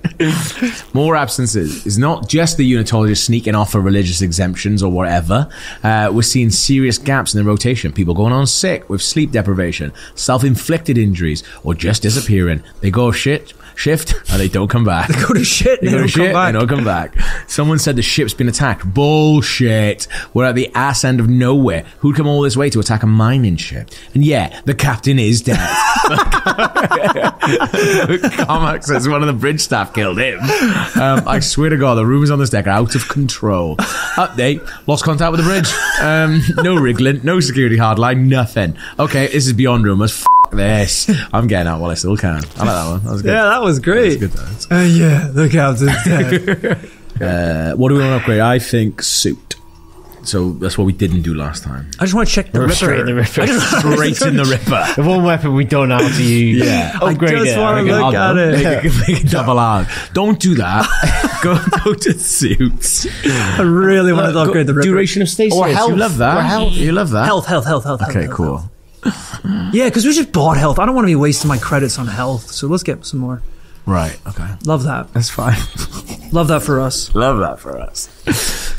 B: More absences. It's not just the unitologists sneaking off for religious exemptions or whatever. Uh, we're seeing serious gaps in the rotation. People going on sick with sleep deprivation, self-inflicted injuries, or just disappearing. They go shit shift and they don't come back. *laughs*
A: Go to shit.
B: They
A: and
B: go to
A: come
B: shit
A: back.
B: and don't come back. Someone said the ship's been attacked. Bullshit. We're at the ass end of nowhere. Who'd come all this way to attack a mining ship? And yeah, the captain is dead. *laughs* Comac says one of the bridge staff killed him. Um, I swear to God, the rumors on this deck are out of control. Update: lost contact with the bridge. Um, no wriggling, no security hardline, nothing. Okay, this is beyond rumors. F- this. *laughs* I'm getting out while I still can. I like that one. That was good.
A: Yeah, that was great.
B: Good times.
A: Uh, yeah, the captain's *laughs* dead.
B: Uh, what do we want to upgrade? I think suit. So that's what we didn't do last time.
A: I just want to check the Ripper.
C: straight in the Ripper.
A: I just,
B: Straight in the ripper.
C: the one weapon we don't know how to use.
B: Yeah.
A: I just
C: it.
A: want to
C: Make it
A: look at
C: harder.
A: it. *laughs*
B: Make it, make it double R. Don't do that. go go to suits.
A: I really want to
B: Go-
A: upgrade the Ripper.
B: duration of stasis.
C: Or health.
B: You love that.
C: Or health.
B: You love that.
A: Health, health, health, health.
B: Okay,
A: health,
B: cool.
A: health. *laughs* Yeah, because we just bought health. I don't want to be wasting my credits on health. So let's get some more.
B: Right. Okay.
A: Love that.
B: That's fine. *laughs*
A: Love that for us.
B: love that for us.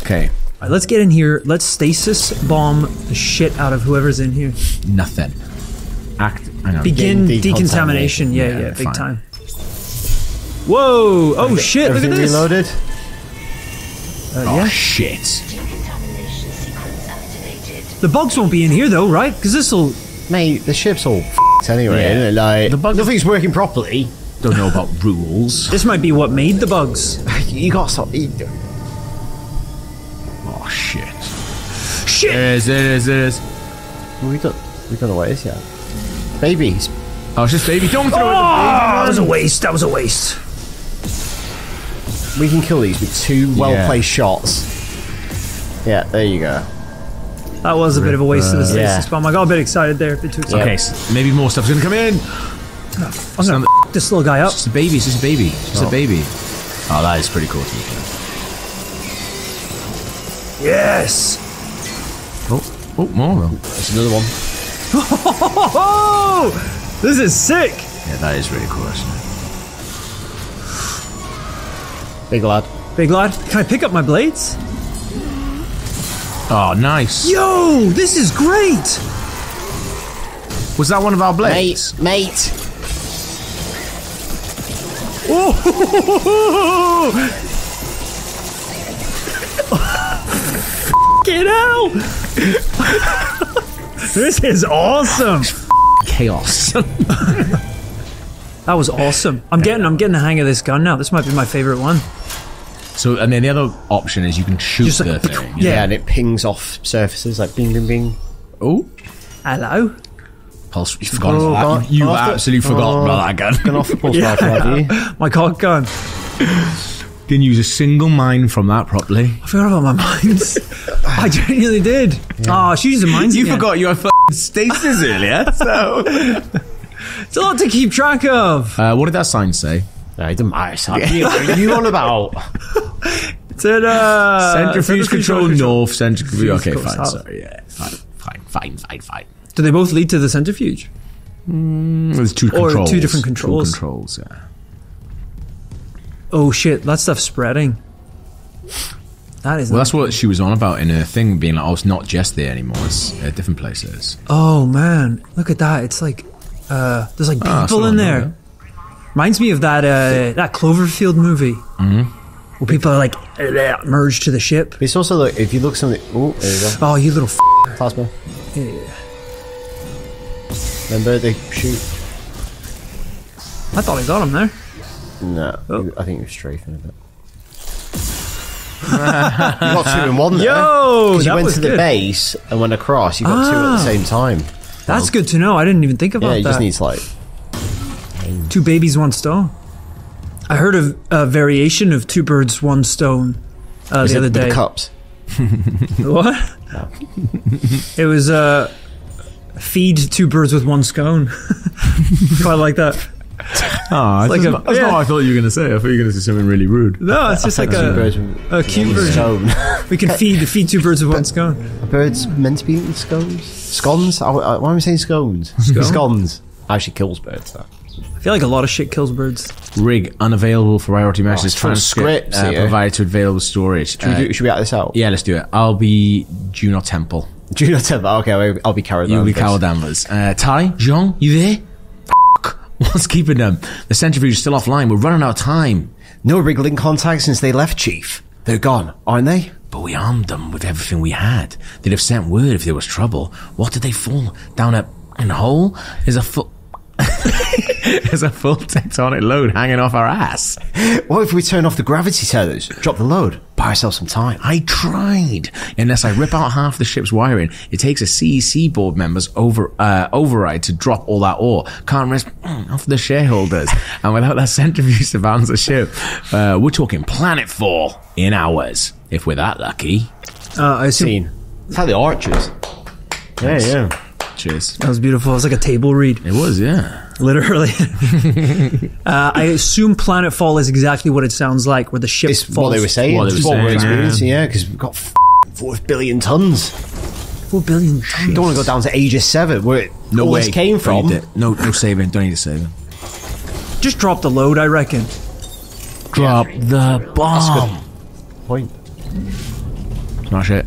B: Okay.
A: All right, let's get in here. Let's stasis bomb the shit out of whoever's in here.
B: Nothing. Act. Hang on.
A: Begin
C: Begin
A: decontamination.
C: decontamination.
A: Yeah,
B: Yeah,
A: yeah, big
B: fine.
A: time. Whoa! Oh shit! Look at this.
C: reloaded.
A: Uh,
B: Oh
A: yeah.
B: shit!
D: Decontamination sequence activated.
A: The bugs won't be in here though, right? Because this will.
C: Mate, the ship's all f***ed anyway,
B: Yeah.
C: isn't it? Like,
B: The bug-
C: nothing's working properly.
B: Don't know about rules. *laughs*
A: This might be what made the bugs. *laughs*
C: You got to stop.
B: Oh shit!
A: Shit!
B: There it is. There it is. There it is.
C: we don't. We don't know what it is yet. Babies.
B: Oh, it's just baby. Don't throw it.
A: Oh, that was a waste. That was a waste.
C: We can kill these with two well placed shots. Yeah, there you go.
A: That was a bit of a waste of the stasis
C: Yeah.
A: bomb. I got a bit excited there. A bit too excited.
B: Okay, so maybe more stuff's gonna come in.
A: I'm gonna f- this little guy up.
B: It's just a baby. It's just a baby. It's just a oh. baby. Oh, that is pretty cool to me.
A: Yes.
B: Oh, oh, more though.
C: There's another one.
A: Oh, *laughs* this is sick.
B: Yeah, that is really cool. Actually.
C: Big lad.
A: Big lad, can I pick up my blades?
B: Oh, nice.
A: Yo, this is great.
B: Was that one of our blades?
C: Mate, mate.
A: Oh, get out! this is awesome.
B: Chaos. *laughs*
A: That was awesome. I'm getting, I'm getting the hang of this gun now. This might be my favorite one.
B: So, and then the other option is you can shoot
A: Just
B: the
A: like-
B: thing.
A: Yeah.
C: Yeah, and it pings off surfaces like bing, bing, bing.
B: Oh,
A: Hello.
B: pulse. You forgot
C: Oh,
B: about
C: God.
B: that. You
C: I've got-
B: absolutely forgot
C: oh.
B: about that gun.
C: Gone off the pulse *laughs* rifle, have you?
A: My cock gun.
B: Didn't use a single mine from that properly.
A: I forgot about my mines. *sighs* I genuinely did. Oh, she's using mines.
B: You
A: again.
B: forgot you had f- stasis earlier. So, *laughs*
A: It's a lot to keep track of.
B: uh, what did that sign say?
C: It doesn't matter. Sam. What are you on about?
A: Uh,
B: Centrifuge control north. Centrifuge. Okay,
A: control
B: fine.
A: south.
B: Sorry. Yeah. Fine. Fine. Fine. Fine. Fine.
A: Do they both lead to the centrifuge?
B: There's two
A: Or two
B: controls.
A: different controls.
B: Two controls. Yeah.
A: Oh shit, that stuff's spreading. That is.
B: Well, that's what she was on about in her thing, being like, "Oh, it's not just there anymore; it's at different places."
A: oh man, look at that! It's like uh, there's like
B: Ah,
A: people
B: so
A: in
B: I know
A: there. Reminds me of that uh, that Cloverfield movie. Mm-hmm. Where people are like merged to the ship.
C: It's also like if you look something. Oh, there you go.
A: Oh, you little. F-
C: Plasma.
A: yeah.
C: Remember they shoot.
A: I thought I got him there.
C: No,
A: Oh.
C: I think you're strafing a bit. *laughs* you got two in one there.
A: Yo,
C: you went to the
A: good.
C: base and went across. You got two at the
A: Ah.
C: same time.
A: That's good to know. I didn't even think about that.
C: Yeah, you
A: that.
C: just need to like.
A: Two babies, one stone. I heard of a variation of two birds, one stone uh, the
C: it
A: other
C: with
A: day.
C: The cups. *laughs*
A: What? *laughs* it was uh, feed two birds with one scone. *laughs* Quite like that.
B: Oh,
A: like
B: that's,
A: a-
B: not, that's
A: yeah.
B: not what I thought you were going to say. I thought you were going to say something really rude.
A: No, it's just like
C: Two
A: a, a cute
C: one
A: version. We can feed feed two birds with one scone.
C: birds meant to be eating scones. Scones? I- I- Why am I saying scones? Scones. Actually kills birds. Though.
A: I feel like a lot of shit kills birds.
B: Rig unavailable for priority messages.
C: it's full
B: transcript
C: scripts
B: uh,
C: here.
B: provided to available storage.
C: Should, we
B: Uh,
C: do, should we act this out?
B: yeah, let's do it. I'll be Juno Temple.
C: Do you not tell that? Okay, I'll- I'll be Carol.
B: You'll be
C: Danvers.
B: Carol Danvers. Uh, Ty, Jean, you there? F- *laughs* What's keeping them? The centrifuge is still offline. We're running out of time.
C: No Riglink contact since they left, Chief. They're gone, aren't they?
B: But we armed them with everything we had. They'd have sent word if there was trouble. What did they fall down a in a hole? There's a full *laughs* There's a full tectonic load hanging off our ass.
C: What if we turn off the gravity tethers, drop the load, buy ourselves some time?
B: I tried. Unless I rip out half the ship's wiring, it takes a CEC board member's over uh, override to drop all that ore. Can't risk mm, off the shareholders. and without that centrifuge to balance the ship, uh, we're talking planet fall in hours. If we're that lucky.
A: Uh, I assume
C: Scene. It's how the archers. Yeah, yeah.
B: Cheers.
A: that was beautiful. It was like a table read,
B: It was, yeah.
A: literally. *laughs* uh, I assume Planetfall is exactly what it sounds like, where the ship
C: It's
A: falls.
C: what they were saying.
B: What they
C: It's
B: were
C: what we're
B: saying,
C: experiencing, yeah, because we've got f- four billion tons.
A: Four billion.
C: You don't want to go down to Aegis 7, where it
B: No
C: all
B: way.
C: this came
B: Don't
C: from.
B: need to- No, no saving. Don't need to save it.
A: Just drop the load, I reckon.
B: Drop the bomb.
C: Point.
B: Smash it.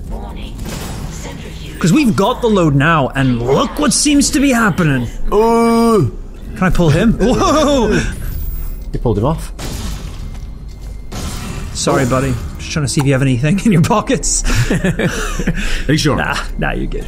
A: Because we've got the load now, and look what seems to be happening.
C: Oh!
A: Can I pull him? *laughs* Whoa!
C: You pulled him off.
A: Sorry, oh. buddy. Just trying to see if you have anything in your pockets. *laughs*
B: Are you sure?
A: Nah, nah, you're good.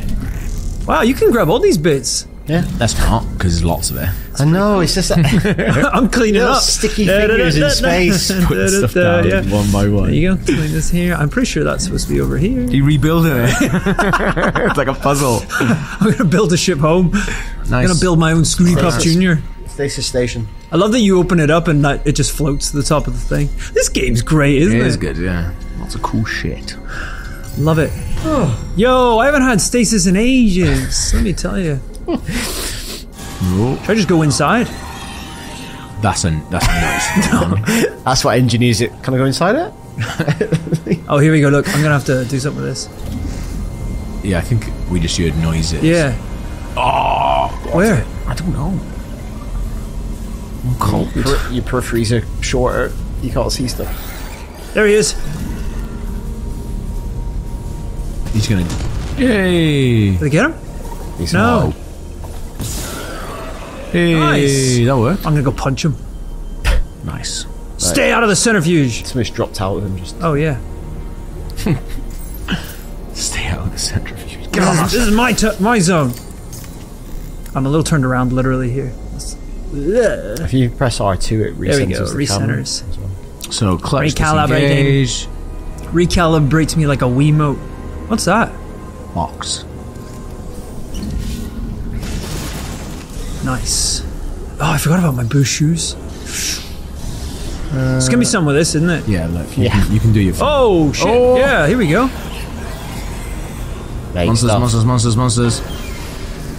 A: Wow, you can grab all these bits.
C: Yeah.
B: That's not because there's lots of it.
C: I know, it's just that *laughs*
A: I'm cleaning
C: little
A: up.
C: sticky fingers in space. *laughs*
B: Putting stuff down
A: yeah.
B: one by one.
A: There you go. Clean this here. I'm pretty sure that's supposed to be over here.
B: You rebuilding it? *laughs* it's like a puzzle.
A: I'm gonna build a ship home.
B: Nice.
A: I'm gonna build my own Scooby Puff Junior.
C: Stasis station.
A: I love that you open it up and that it just floats to the top of the thing. This game's great, isn't
B: It
A: it?
B: is good, yeah. Lots of cool shit.
A: Love it. Oh. Yo, I haven't had stasis in ages. let me tell you. Should I just go inside?
B: That's a that's a nice. *laughs*
C: That's what engineers it. Can I go inside it? *laughs*
A: Oh, here we go. Look, I'm gonna have to do something with this.
B: yeah, I think we just heard noises.
A: Yeah.
B: Oh,
A: Where?
B: I don't know. I'm cold.
C: Your, per- your peripheries are shorter. You can't see stuff.
A: There he is.
B: He's gonna. Yay!
A: Did I get him?
C: He's
A: No.
B: Hey,
A: Nice.
B: that worked.
A: I'm gonna go punch him.
B: Nice.
A: Stay out of the centrifuge.
C: Something's dropped out of him. Just
A: Oh yeah. *laughs*
B: Stay out of the centrifuge.
A: This is, this is my t- my zone. I'm a little turned around literally here.
C: If you press R two, it recenters
A: There we go.
C: the camera.
A: Recenters.
B: So clutch
A: Recalibrating. Recalibrates me like a Wiimote. What's that?
B: Box.
A: Nice. Oh, I forgot about my boost shoes. it's gonna be uh, something with this, isn't it?
B: Yeah, look. You,
C: Yeah.
B: Can, you can do your thing.
A: Oh shit!
B: Oh.
A: Yeah, here we go.
C: Nice
B: monsters,
C: stuff.
B: monsters, monsters, monsters.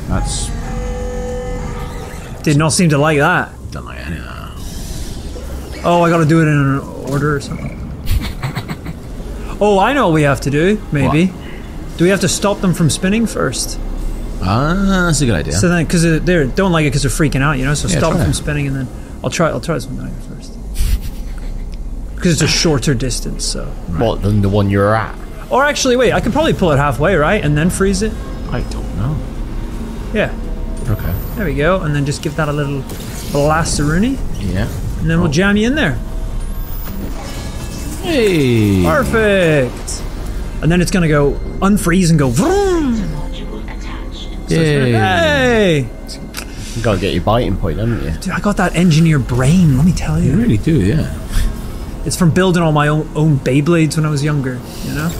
B: That's
A: Did not seem to like that.
B: don't like any of that.
A: Oh, I gotta do it in an order or something. *laughs* oh, I know what we have to do. Maybe. Do we have to stop them from spinning first?
B: Ah, that's a good idea.
A: So then, because they don't like it because they're freaking out, you know. So
B: Yeah,
A: stop them from spinning, and then I'll try. I'll try something like that first. *laughs* Because it's a shorter distance, so.
C: What than the one you're at?
A: Or actually, wait, I could probably pull it halfway, right, and then freeze it.
B: I don't know.
A: Yeah,
B: Okay.
A: there we go, and then just give that a little blasteroonie,
B: Yeah.
A: and then we'll jam you in there.
B: Hey.
A: Perfect. And then it's gonna go unfreeze and go. Vroom.
D: Module attached.
B: Yay.
A: Hey,
C: You gotta get your biting point, haven't you?
A: dude, I got that engineer brain. Let me tell
B: You
A: you,
B: really do, yeah.
A: it's from building all my own, own Beyblades when I was younger. You know.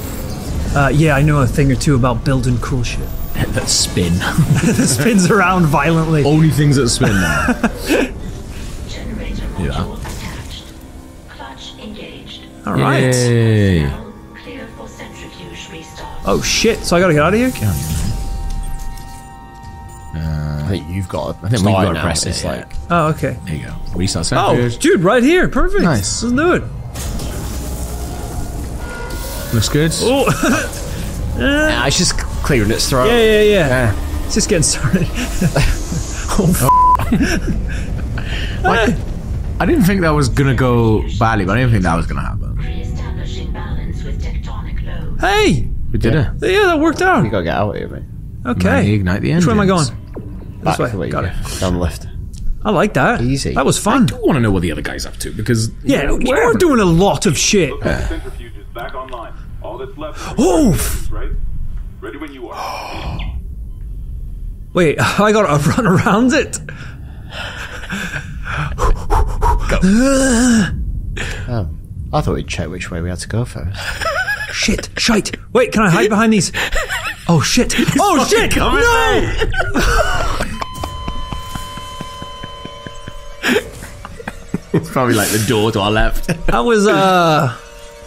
A: Uh, yeah, I know a thing or two about building cool shit. *laughs* *laughs*
B: that spin.
A: that spins around violently.
B: Only things that spin now.
D: Generator *laughs*
B: Yeah.
D: attached. Clutch engaged.
A: All right.
B: Yay.
D: Now clear for centrifuge restart.
A: Oh shit! So I gotta get out of here.
C: I think you've got. To
B: I think we've got to press it.
C: It's like
A: Oh, okay.
B: There you go. Restart
A: Oh,
B: centrifuge.
A: dude, right here. Perfect.
B: Nice.
A: Let's do it.
B: Looks good.
A: Oh, *laughs*
C: yeah, it's just clearing its throat.
A: yeah, yeah, yeah.
C: Yeah.
A: It's just getting started. *laughs* Oh, oh. *laughs*
B: I didn't think that was gonna go badly, but I didn't think that was gonna happen.
D: Re-establishing balance with tectonic load.
A: hey,
B: We did
C: Yeah.
B: it.
A: yeah, that worked out.
C: You gotta get out of here, mate.
A: Okay.
B: Ignite the
A: Which way am I going?
B: Engines.
A: This way.
C: the way you
A: Got
C: go.
A: it.
C: Down the lift.
A: I like that.
C: Easy.
A: That was fun.
B: I do want to know what the other guy's up to because
A: Yeah, we're doing a lot of shit.
E: Looks like is back online. All that's left
A: Oh,
E: restarting the engines, right? Ready when you are. *gasps*
A: Wait, *laughs* I gotta run around it.
C: Oh, *sighs* I thought we'd check which way we had to go first. *laughs*
A: Shit, shite. Wait, can I hide behind these? Oh shit! *laughs* Oh shit! No!
B: It's probably like the door to our left.
A: That was uh,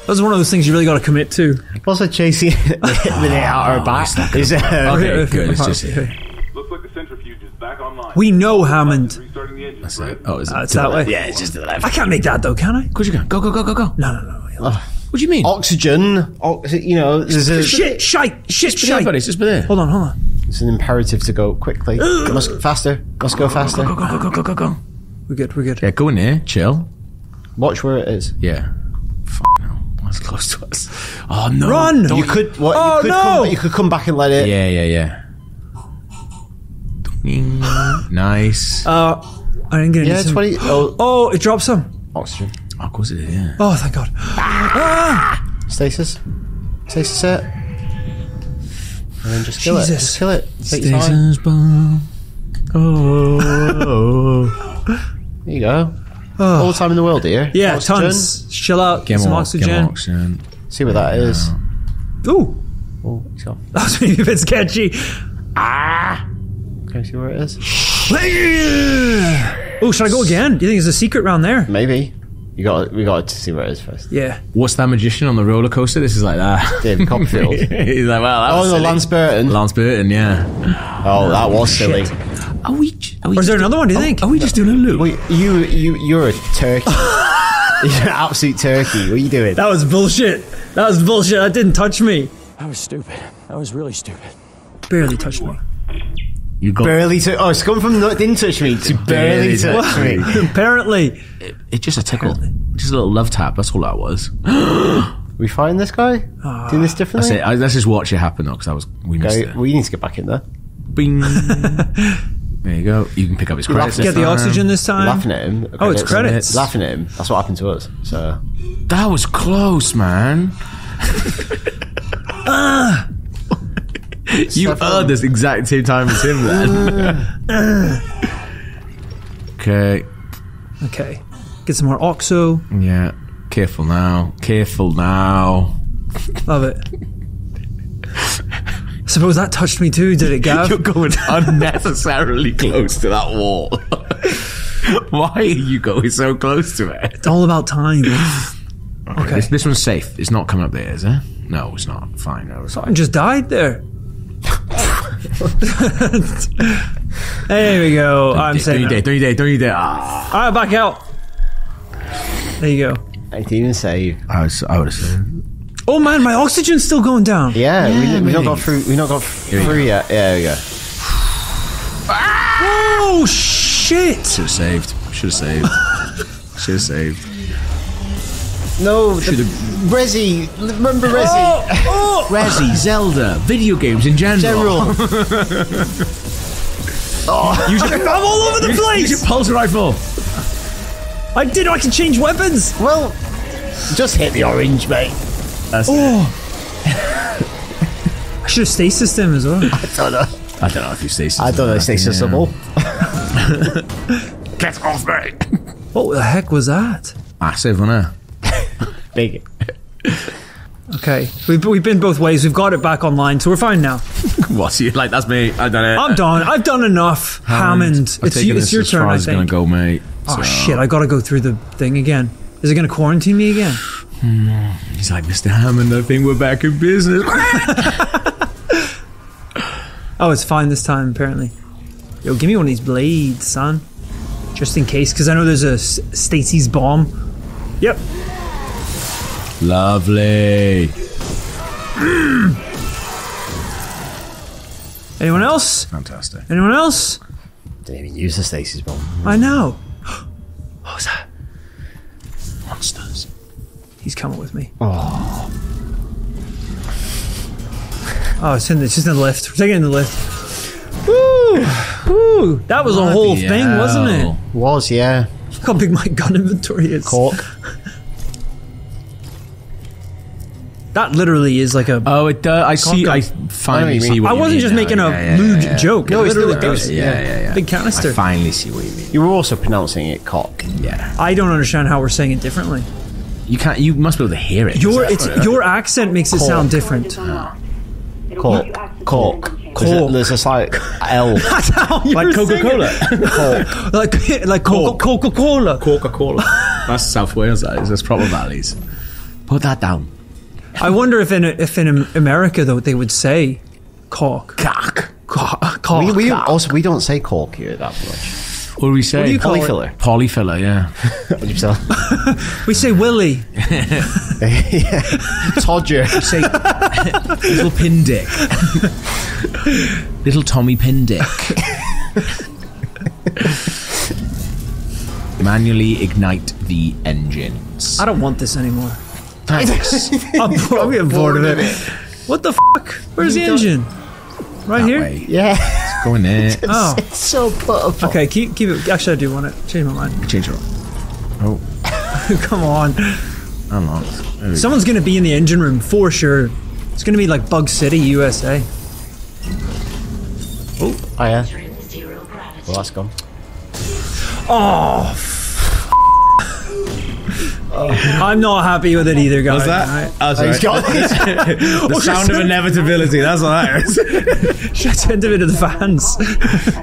A: that was one of those things you really got to commit to.
C: Also chasing *laughs* with it out our back. Is, uh,
B: Okay, good. It's just
E: Looks like the centrifuge is back online.
A: We know Hammond.
E: Restarting the engines,
B: That's
E: right?
B: it. Oh, is it?
A: Uh, it's
B: to the
A: that way.
B: left? Yeah, it's just to the left.
A: I can't make that though, can I?
B: Of course you can. Go, go, go, go, go.
A: No, no, no.
B: What do you mean?
C: oxygen. Ox- you know, there's a,
A: Shit! Shite! Shit!
B: Just there, buddy.
A: Shite!
B: It's just there.
A: Hold on, hold on.
C: it's an imperative to go quickly. must faster. Must go faster.
B: Go, go, go, go, go, go.
A: We're good. We're good.
B: Yeah, go in there. Chill.
C: Watch where it is.
B: Yeah. Fuck no. That's close to us. Oh no.
A: Run!
B: Don't-
C: You could. What?
A: Oh,
C: you could
A: no!
C: Come, you could come back and let it.
B: Yeah, yeah, yeah. Ding. nice.
A: Uh, I didn't get any.
C: Yeah,
A: some-
C: twenty. Oh,
A: Oh, it dropped some.
C: oxygen.
B: Oh, of course it is, yeah.
A: Oh, thank God.
C: Stasis. Stasis set. And then just kill it. Just kill it. Take.
B: Stasis bomb. Oh. *laughs*
C: There you go. All the time in the world, dear.
A: Yeah,
C: Oxygen.
A: tons. Chill out.
B: Get
A: Get some oxygen.
B: Get oxygen.
C: See what that is.
A: Ooh,
C: Oh, he's gone. *laughs*
A: that was maybe a bit sketchy. Ah.
C: Can you see where it is?
A: Oh, should I go again? Do you think there's a secret round there?
C: Maybe. You got. We got to see where it is first.
A: Yeah.
B: What's that magician on the roller coaster? This is like that.
C: David *laughs* Copperfield.
B: He's like, well, that
C: oh
B: was
C: no,
B: silly.
C: Lance Burton.
B: Lance Burton, yeah.
C: Oh, that was silly.
B: Are we? Are we Oh,
A: or is there another one, do you oh, think?
B: Are we just doing a loop?
C: Wait, you you you're a turkey. *laughs* you're an absolute turkey. What are you doing?
A: That was bullshit. That was bullshit. That didn't touch me.
I: I was stupid. I was really stupid.
A: Barely touched me.
B: You got
C: barely to. Oh, it's gone from not, didn't touch me to barely
B: Barely
C: touch me. *laughs*
A: Apparently.
B: It's just a tickle. Just a little love tap. That's all that was. *gasps*
C: We find this guy doing this
B: ah.
C: differently.
B: That's it. I, let's just watch it happen though, because that was we missed
C: Okay,
B: it.
C: we need to get back in there.
B: Bing. *laughs* there you go. You can pick up his credits.
A: Get
B: this
A: the
B: time.
A: oxygen this time.
C: laughing at him.
A: Oh, it's credits.
C: Laughing at him. That's what happened to us. So
B: That was close, man. *laughs* you heard this exact same time as him then. *laughs* okay.
A: Okay. Get some more oxo.
B: Yeah. Careful now. Careful now.
A: Love it. Suppose that touched me too, did it, *laughs* Gav?
B: You're going unnecessarily *laughs* close to that wall. *laughs* Why are you going so close to it?
A: It's all about time. *sighs* Okay.
B: This, this one's safe. It's not coming up there, is it? No, it's not. Fine. No, it's
A: Someone just died there. there we go. I'm
B: Don't
A: saying.
B: you dare, don't you dare, don't you dare. Ah.
A: All right, back out. There you go.
C: I didn't even save.
B: I, was, I would have said.
A: Oh man, my oxygen's still going down.
C: Yeah,
B: Yeah,
C: we, we not
B: mate.
C: got through. We not got
B: we
C: through yet. Yeah, there we go.
A: Oh shit!
B: Should have saved. Should have saved. Should have saved.
C: No, the, Resi. Remember Resi?
A: Oh, oh. *laughs*
B: Resi, Zelda, video games in general.
C: General.
B: Use your,
A: I'm all over the place.
B: use your
A: place.
B: pulse rifle.
A: I did. I can change weapons.
C: well, just hit the orange, mate.
B: That's
A: Oh. *laughs* I should have stasis them as well.
C: I don't know.
B: I don't know if you stay.
C: I don't know. Stay accessible. *laughs*
B: Get off me.
A: What the heck was that?
B: Massive, wasn't *laughs*
C: Big.
A: Okay, we've, we've been both ways. We've got it back online, so we're fine now.
B: it? What's you like? That's me. I done it.
A: I'm done. I've done enough. Hammond,
B: I've
A: it's you, it's your
B: as
A: turn.
B: far
A: I
B: as it's gonna
A: think.
B: go, mate.
A: Oh
B: So-
A: shit! I gotta go through the thing again. Is it gonna quarantine me again? Hmm.
B: He's like, Mr. Hammond, I think we're back in business. *laughs*
A: Oh, it's fine this time apparently. Yo, give me one of these blades, son, just in case, because I know there's a S- Stacy's bomb. Yep.
B: Lovely. Hmm.
A: Anyone else?
B: Fantastic.
A: Anyone else?
C: Didn't even use the stasis bomb.
A: I know. *gasps* What was that?
B: Monsters.
A: He's coming with me. Oh. Oh, it's in the, it's just in the lift. We're taking it in the lift. Woo! *sighs* Woo! That was a whole
B: Bloody
A: thing, wasn't it?
B: hell.
C: Was yeah.
A: Look how big my gun inventory is.
C: Cork. *laughs*
A: That literally is like a.
B: Oh, it does. I see. I finally
C: I know what you
B: see
C: mean.
B: what
A: I
B: you
A: wasn't
B: mean
A: just
B: now.
A: making a
B: Yeah, yeah,
A: lewd
B: yeah, yeah.
A: joke.
C: No,
A: it
C: it's
A: literally
C: still-
A: goes.
B: Yeah, yeah, yeah.
A: Big canister.
B: I finally see what you mean.
C: You were also pronouncing it cock.
B: Yeah.
A: I don't understand how we're saying it differently.
B: You can't. You must be able to hear it.
A: Your it's
B: what-
A: your accent makes it
C: Cork.
A: sound different.
C: Cork. Cork.
A: Cork.
C: there's a slight L. *laughs*
A: That's how you
B: like Coca Cola.
C: Cork. *laughs*
A: like like Coca Cola.
B: Coca Cola. That's South Wales. That is. That's proper valleys. Put that down.
A: I wonder if in if in America though they would say cock.
B: Cock.
A: Cock.
C: We, we
A: cock.
C: also we don't say cork here that much.
B: What do we say?
A: What do you call it?
C: Polyfilla.
B: Polyfilla. Yeah. *laughs*
C: What do you say? *laughs*
A: We say Willie. *laughs*
C: Todger.
B: We say little pin dick. little Tommy pin dick. Manually ignite the engines.
A: I don't want this anymore.
B: Thanks.
A: I'm, I'm getting bored of it. What the fuck? Where's the engine? Right here.
B: Way.
C: Yeah.
B: Go in there.
A: Oh.
C: It's so put
A: Okay, keep keep it. Actually, I do want it. Change my mind.
B: Change it. Oh. *laughs*
A: Come on.
B: Unlocked. There we go.
A: Someone's gonna be in the engine room for sure. It's gonna be like Bug City, USA.
C: Oh, oh yeah.
D: Entering zero.
C: Well, that's gone.
A: Oh. *laughs* Oh. I'm not happy with it either, guys.
B: What's that?
A: Right?
B: That's
C: Oh, he's
B: right.
C: got
B: the sound of inevitability. That's what that is.
A: Should I send him into the fans?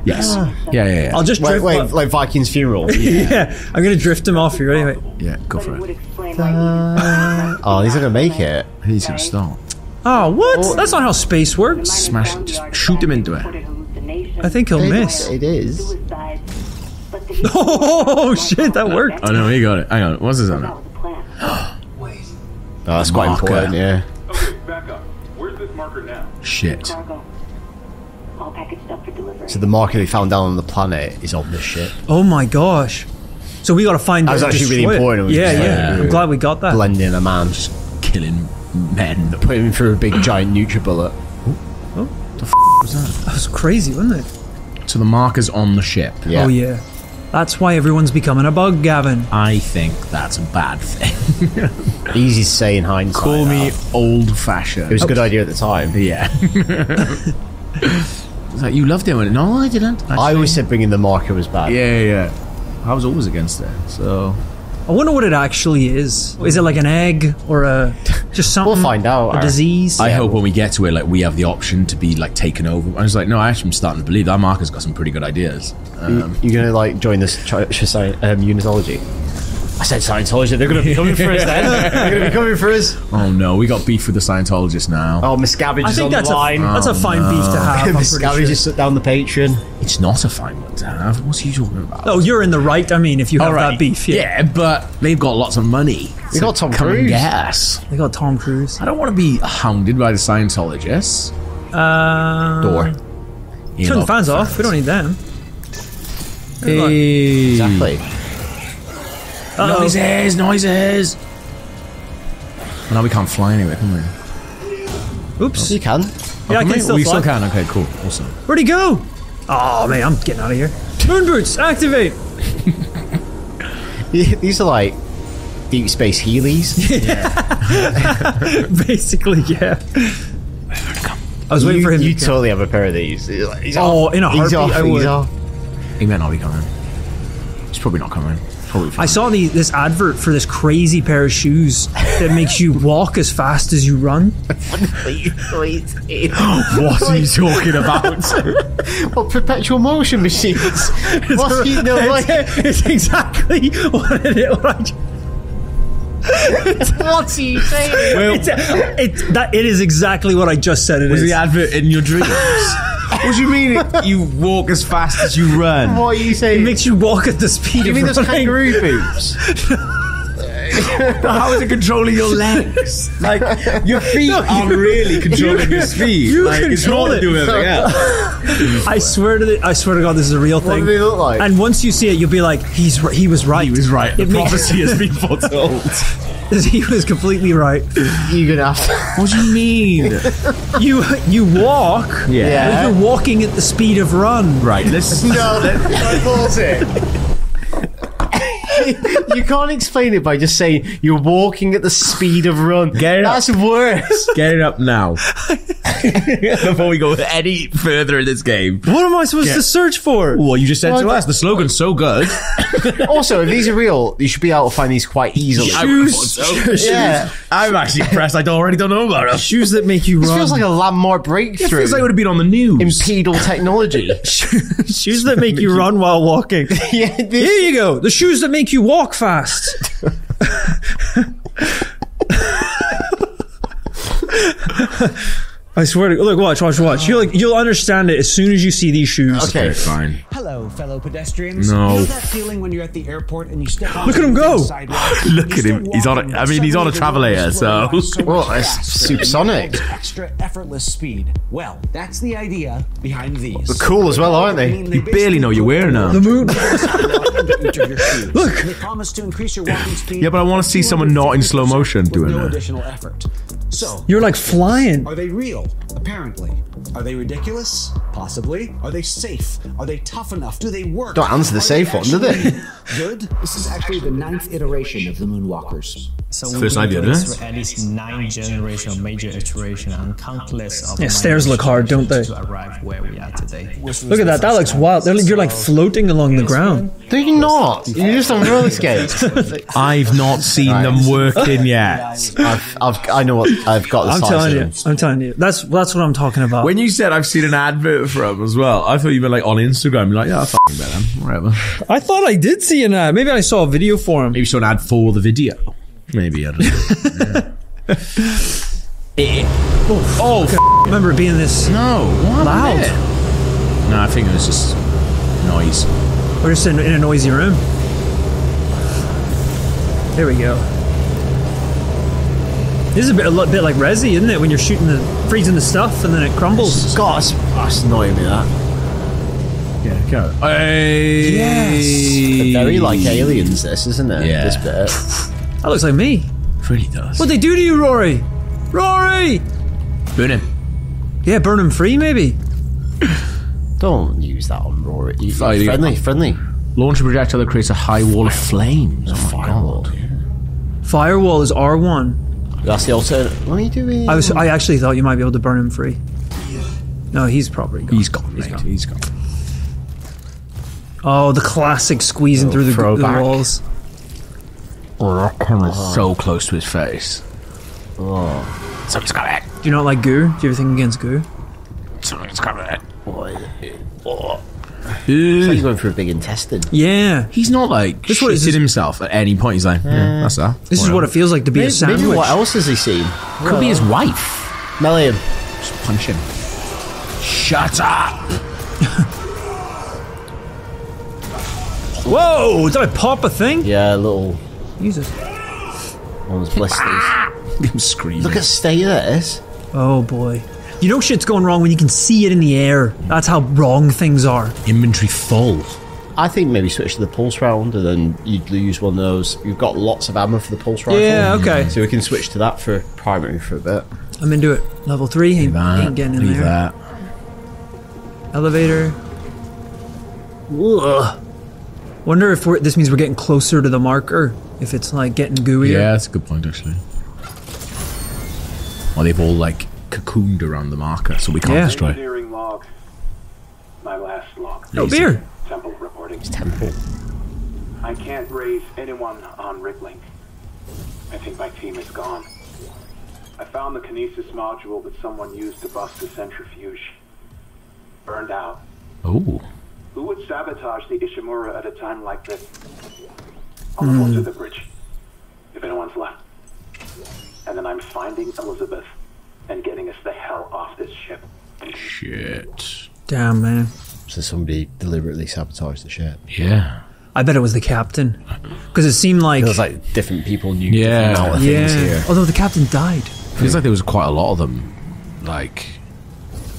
B: yes. Ah. Yeah, yeah, yeah.
A: I'll just
C: wait,
A: drift.
C: wait, like Viking's funeral. *laughs*
A: yeah, I'm gonna drift him off here anyway.
B: yeah, go for it.
C: oh, he's not gonna make it.
B: He's gonna start.
A: Oh, what? That's not how space works.
B: Smash. Just shoot him into it.
A: I think he'll miss.
C: It is. *laughs*
A: Oh shit, that worked.
B: Oh no, he got it. Hang on. What's his name?
G: Wait. *gasps*
C: Oh, oh, that's quite
B: Marker.
C: important. Yeah.
E: Okay, back up. Where's this marker now?
B: Shit.
D: All packaged up for delivery.
C: So the marker they found down on the planet is on this ship.
A: Oh my gosh. So we gotta find
C: That was actually really important. We
A: Yeah, yeah. I'm glad we got that.
C: Blending a man.
B: Killing men.
C: Put him through a big giant NutriBullet. Oh, oh.
A: the f was that? That was crazy, wasn't it?
B: So the marker's on the ship.
C: Yeah.
A: Oh yeah. That's why everyone's becoming a bug, Gavin.
B: I think that's a bad thing. *laughs*
C: Easy to say in hindsight.
B: Call me old fashioned.
C: It was a good idea at the time.
B: Yeah. *laughs* it's like you loved it. I went, no, I didn't.
C: I always said bringing the marker was bad.
B: Yeah, yeah. I was always against it. So
A: I wonder what it actually is. Is it like an egg or a just something?
C: We'll find out.
A: A disease?
B: I hope when we get to it, like we have the option to be like taken over. I was like, no, I actually am starting to believe that Mark has got some pretty good ideas. Um,
C: You, are gonna like join this church of um, unitology. I said Scientology. They're gonna be coming for us then. *laughs* They're gonna be coming for us.
B: oh no, we got beef with the Scientologists now.
C: Oh, Miss Gabbage
A: I
C: is
A: think
C: on
A: that's
C: the
A: a
C: line.
A: that's a fine beef to have. *laughs* I'm
C: Miss
A: pretty
C: Gabbage
A: sure.
C: just shut down the patron.
B: It's not a fine one to have. What's he talking about?
A: Oh, you're in the right. I mean, if you have
B: All right.
A: that beef, yeah.
B: yeah, but they've got lots of money.
C: They
B: to
C: got Tom
B: come and
C: Cruise.
B: get us.
A: They got Tom Cruise.
B: I don't want to be hounded by the Scientologists.
A: Uh,
C: Door.
A: Turn
B: know,
A: the fans off. We don't need them.
B: Hey.
C: Exactly.
A: Uh-oh.
B: Noises, noises. Well, now we can't fly anyway, can we?
A: Oops.
C: You can.
A: Oh, yeah, I
B: Oh,
A: can
B: we,
A: still
B: we
A: fly.
B: still can. Okay, cool, awesome.
A: Where'd he go? Oh man, I'm getting out of here. Moon boots, activate. *laughs*
C: These are like deep space Heelys. *laughs* Yeah. *laughs*
A: Basically, yeah. I was waiting for him.
C: You
A: to
C: totally have a pair of these. He's like- he's
A: Oh,
C: off.
A: in a heartbeat, He's
C: off,
A: I
C: he's
A: would.
C: off.
B: He might not be coming. He's probably not coming. Probably.
A: I saw the this advert for this crazy pair of shoes that makes you *laughs* walk as fast as you run. *laughs* *laughs*
B: what are you talking about?
C: what perpetual motion machines? What's he no like?
A: it's exactly what it is. What I,
C: What's he saying?
A: it's, it, that, it is exactly what I just said. It
B: Was
A: is.
B: the advert in your dreams? *laughs* what do you mean? You walk as fast as you run?
C: What are you saying?
A: It makes you walk at the speed
C: you
A: of
C: mean those
A: running.
C: kangaroo *laughs* boots?
B: How is it controlling your legs? Like your feet are really controlling your speed.
A: you
B: like, it's
A: control
B: not
A: it.
B: doing everything *laughs* else.
A: I swear to the, I swear to God, this is a real thing.
C: What
A: thing.
C: do they look like?
A: And once you see it, you'll be like, "He's he was right.
B: He was right. The
A: It makes-
B: prophecy has been foretold.
A: He was *laughs* completely right.
C: You're gonna have to.
B: What do you mean? *laughs*
A: You you walk.
B: Yeah.
A: but You're walking at the speed of run.
B: Right, let's.
C: No, I pause it. *laughs* you can't explain it by just saying you're walking at the speed of run.
B: Get it up.
C: That's worse. *laughs*
B: Get it up now. *laughs* Before we go any further in this game.
A: What am I supposed to search for?
B: Well, you just said to
C: What?
B: us, the slogan's so good.
C: also, if these are real, you should be able to find these quite easily.
B: I would have thought so.
C: Yeah.
B: I'm actually impressed. I don't- already don't know about it.
A: Shoes that make you
C: This
A: run.
C: feels like a landmark
B: It
C: breakthrough
B: feels like it would have been on the news.
C: in pedal technology.
A: shoes that make you run while walking.
C: yeah,
A: Here
C: this,
A: you go. The shoes that make you walk fast. *laughs* *laughs* I swear to look, watch, watch, watch. You'll like, you'll understand it as soon as you see these shoes.
C: okay.
B: fine.
J: Hello, fellow pedestrians.
B: No.
J: You know that feeling when you're at the airport and you step on
A: Look at him go. *laughs*
B: Look at him. He's on a- I mean, he's on a travelator, so-
C: Well, it's supersonic.
J: Extra effortless speed. Well, that's the idea behind these.
C: They're cool as well, aren't they?
B: You barely know you're wearing them.
A: The moon. *laughs*
J: Look. They promise to increase your walking speed.
B: Yeah, but I wanna see someone not in slow motion
J: with
B: doing
J: no
B: that.
J: additional effort. So,
A: You're like flying.
J: Are they real? Apparently. Are they ridiculous? Possibly. Are they safe? Are they tough enough? Do they work?
C: Don't answer the
J: Are
C: safe one, do they? *laughs*
J: Good? This is actually the ninth iteration of the Moonwalkers.
K: So
B: First
K: we've
B: I've
K: been
B: heard
K: going
B: of it.
K: through at least nine generations of major iteration and countless of
A: Yeah, stairs look hard, don't they?
K: to arrive where we are today.
A: Look at that. That looks wild. They're, you're like floating along the ground.
C: No, you're not. You're just on roller skates. *laughs*
B: I've not seen them working yet.
C: I've, I've, I know what I've got. The
A: I'm
C: size
A: telling
C: of
A: you.
C: them.
A: I'm telling you. That's that's what I'm talking about.
B: When you said I've seen an advert for them as well, I thought you were like on Instagram. You're like, yeah, I fucking bet them. Whatever.
A: I thought I did see an ad. Maybe I saw a video for him.
B: Maybe you saw an ad for the video. Maybe I don't know. *laughs* Yeah. oh,
A: I remember it being this
B: no! What
A: loud.
B: No, I think it was just noise.
A: We're just in, in a noisy room. There we go. This is a bit, a bit like Resi, isn't it? When you're shooting the freezing the stuff and then it crumbles.
C: God, that's, that's annoying me. That
B: Yeah, go. Hey.
C: They're very like aliens. This isn't it?
B: Yeah.
C: This bit.
A: That looks like me.
B: really does.
A: What'd they do to you, Rory? Rory!
B: Burn him.
A: Yeah, burn him free, maybe. *coughs*
C: Don't use that on Rory. You,
B: Fire-
C: friendly, friendly.
B: Launch a projectile that creates a high wall of flames. Oh my god.
A: Firewall is R1.
C: That's the alternate. What are you doing?
A: I was. I actually thought you might be able to burn him free. No, he's probably gone.
B: He's gone, mate. He's gone.
A: Oh, the classic squeezing oh, through the, the walls.
B: Oh, that camera's so close to his face.
C: Oh.
B: Something's got it.
A: Do you not like goo? Do you ever think against goo?
B: Something's got it.
C: Boy. Oh. It's like you're going through a big intestine.
A: Yeah.
B: He's not like
A: This what it is-
B: himself at any point. He's like, yeah, that's that.
A: This is what it feels like to be a
C: Maybe,
A: sandwich.
C: maybe what else has he seen?
B: Could be his wife.
C: Him.
B: Just punch him. Shut up.
A: Whoa! Did I pop a thing?
C: Yeah, a little
A: Jesus.
C: one's blisters. *laughs*
B: I'm screaming.
C: Look at state of.
A: Oh boy. You know shit's going wrong when you can see it in the air. That's how wrong things are.
B: Inventory full.
C: I think maybe switch to the pulse round and then you'd use one of those. You've got lots of ammo for the pulse rifle.
A: Yeah, okay.
C: So we can switch to that for primary for a bit.
A: I'm into it. Level three. Ain't,
B: That,
A: ain't getting in
B: leave
A: there.
B: that.
A: Elevator. Ugh. Wonder if we're, this means we're getting closer to the marker. If it's like getting gooier.
B: Yeah, that's a good point actually. Well, they've all like cocooned around the marker, so we can't
A: Yeah.
B: destroy. it.
E: Engineering log. My last log.
A: Oh, no beer.
E: Temple reporting.
C: Temple.
E: I can't raise anyone on Riglink. I think my team is gone. I found the kinesis module that someone used to bust the centrifuge. Burned out.
B: Oh,
E: Who would sabotage the Ishimura at a time like this? I'll hmm. go to the bridge. If anyone's left. And then I'm finding Elizabeth and getting us the hell off this ship.
B: shit.
A: Damn, man.
C: So somebody deliberately sabotaged the ship.
B: Yeah.
A: I bet it was the captain. Because it seemed like.
C: It was like different people knew
B: Yeah.
C: different amount of things
A: yeah.
C: here.
A: Although the captain died.
B: Feels like there was quite a lot of them, like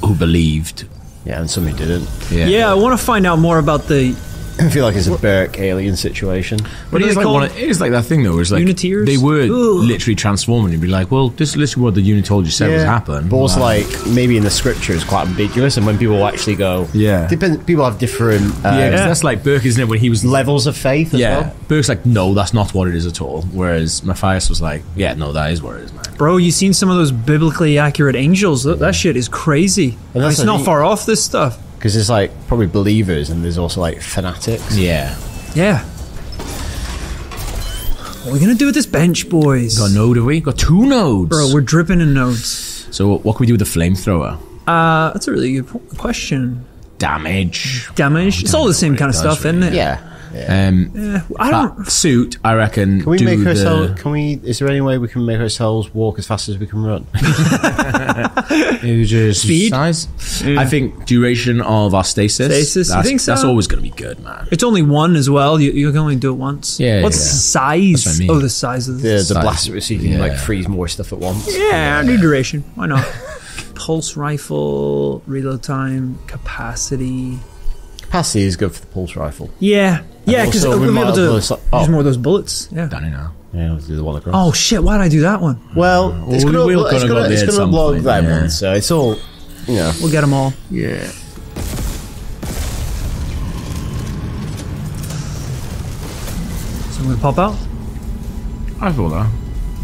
B: who believed.
C: Yeah, and some who didn't.
B: Yeah.
A: Yeah, I want to find out more about the.
C: I feel like it's a Burke alien situation.
B: But
A: are
B: it's
A: they
B: like one of, it is like that thing though. It's like
A: Uniteers?
B: they were
A: Ugh.
B: literally transforming. You'd be like, well, this is literally what the unitologist said was happening.
C: But also, like, maybe in the scripture it's quite ambiguous, and when people actually go,
B: Yeah.
C: depend, people have different Yeah,
B: yeah, 'cause that's like Burke, isn't it? When he was
C: levels of faith as
B: yeah,
C: well.
B: Burke's like, no, that's not what it is at all. Whereas Matthias was like, yeah, no, that is what it is, man.
A: Bro, you seen some of those biblically accurate angels? That, that shit is crazy.
C: And that's
A: It's not
C: thing-
A: far off this stuff.
C: Because there's like probably believers, and there's also like fanatics.
B: Yeah,
A: Yeah. What are we gonna do with this bench, boys?
B: got a node, have we? Got two nodes.
A: Bro, we're dripping in nodes.
B: so what can we do with the flamethrower?
A: Uh, that's a really good question.
B: Damage.
A: Damage. It's all the same kind of
B: it does,
A: stuff, isn't it?
C: Yeah.
B: Um,
A: Yeah, I don't.
B: that suit, I reckon.
C: Can we
B: do
C: make
B: the,
C: ourselves? Can we? Is there any way we can make ourselves walk as fast as we can run? *laughs*
B: Maybe just
A: Speed?
B: size? I think duration of our stasis.
A: Stasis, you think so?
B: That's always going to be good, man.
A: It's only one as well. You, you can only do it once.
B: Yeah,
A: What's
B: yeah.
A: the size?
B: That's what I mean.
A: Oh, the size of
C: the
A: the.
C: the
B: Size.
C: blaster, so you can like freeze more stuff at once.
A: Yeah, new duration. Why not? *laughs* Pulse rifle, reload time, capacity.
C: Capacity is good for the pulse rifle.
A: Yeah, yeah, because
C: also
A: we'll
C: we
A: be
C: might
A: able
C: as
A: to
C: well
A: use
C: oh.
A: more of those bullets. Yeah.
B: Done it now.
C: Yeah, let's do the one across.
A: Oh shit! Why did I do that one?
C: well, it's
B: we
C: gonna,
B: will
C: it's
B: gonna go
C: gonna,
B: there
C: it's gonna
B: some point,
C: them
B: yeah.
C: one, so it's all, you know.
A: We'll get them all.
B: Yeah.
A: So I'm gonna pop out.
B: I thought that.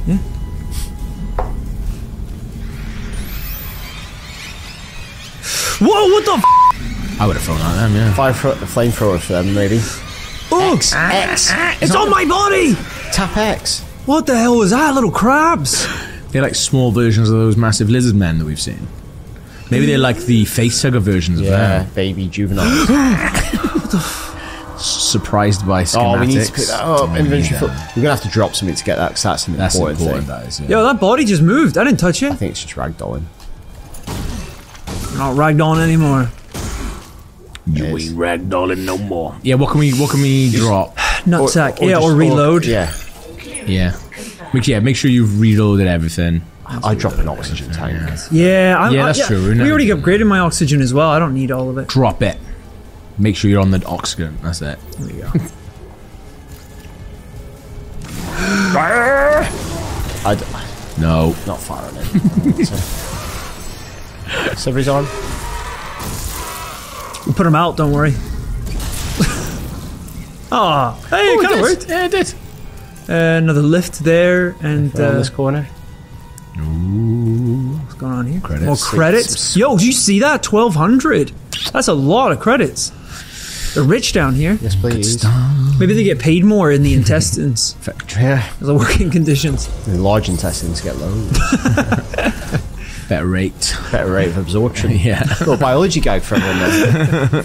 A: Yeah. Whoa! What the? F-
B: I would have thrown out them, yeah.
C: Fire fr- flamethrower for them, maybe.
A: Oh,
C: X. X.
A: it's on my body!
C: Tap X.
A: What the hell was that? Little crabs. *sighs*
B: They're like small versions of those massive lizard men that we've seen. Maybe they're like the face facehugger versions of
C: Yeah,
B: them.
C: baby juvenile. *gasps* *gasps*
B: What the f surprised by schematics.
C: oh, we need to pick that up.
B: Oh, we
C: Inventory.
B: need
C: full-
B: that.
C: We're gonna have to drop something to get that because that's an
B: That's
C: important,
B: important,
C: thing.
B: that is. Yeah.
A: Yo, that body just moved. I didn't touch it.
C: I think it's just ragdolling.
A: Not ragdoll anymore.
B: You ain't ragdolling no more. Yeah, what can we what can we drop?
A: Nutsack. yeah,
C: just-
A: or reload.
C: yeah,
B: Yeah. Make, yeah, make sure you've reloaded everything.
C: I drop an oxygen tank.
A: Yeah, I'm,
B: Yeah,
A: I-
B: that's true. We're
A: We
B: never
A: already upgraded my oxygen as well. I don't need all of it.
B: Drop it. Make sure you're on the oxygen. That's it.
A: There you go. *laughs*
C: I d-
B: No.
C: not firing it. *laughs* so, Severy's on.
A: We'll put them out. Don't worry. *laughs* Ah, hey, it kind of worked.
B: Yeah, it did.
A: Uh, another lift there, and uh,
C: this corner. Ooh.
A: what's going on here?
B: Credits.
A: More credits. Yo, did you see that? Twelve hundred. That's a lot of credits. They're rich down here.
C: Yes, please.
A: Maybe they get paid more in the intestines.
C: Yeah,
A: the working *laughs* conditions.
C: the large intestines get low. *laughs*
B: Better rate.
C: Better rate of absorption. *laughs*
B: Yeah.
C: Little biology gag for everyone there.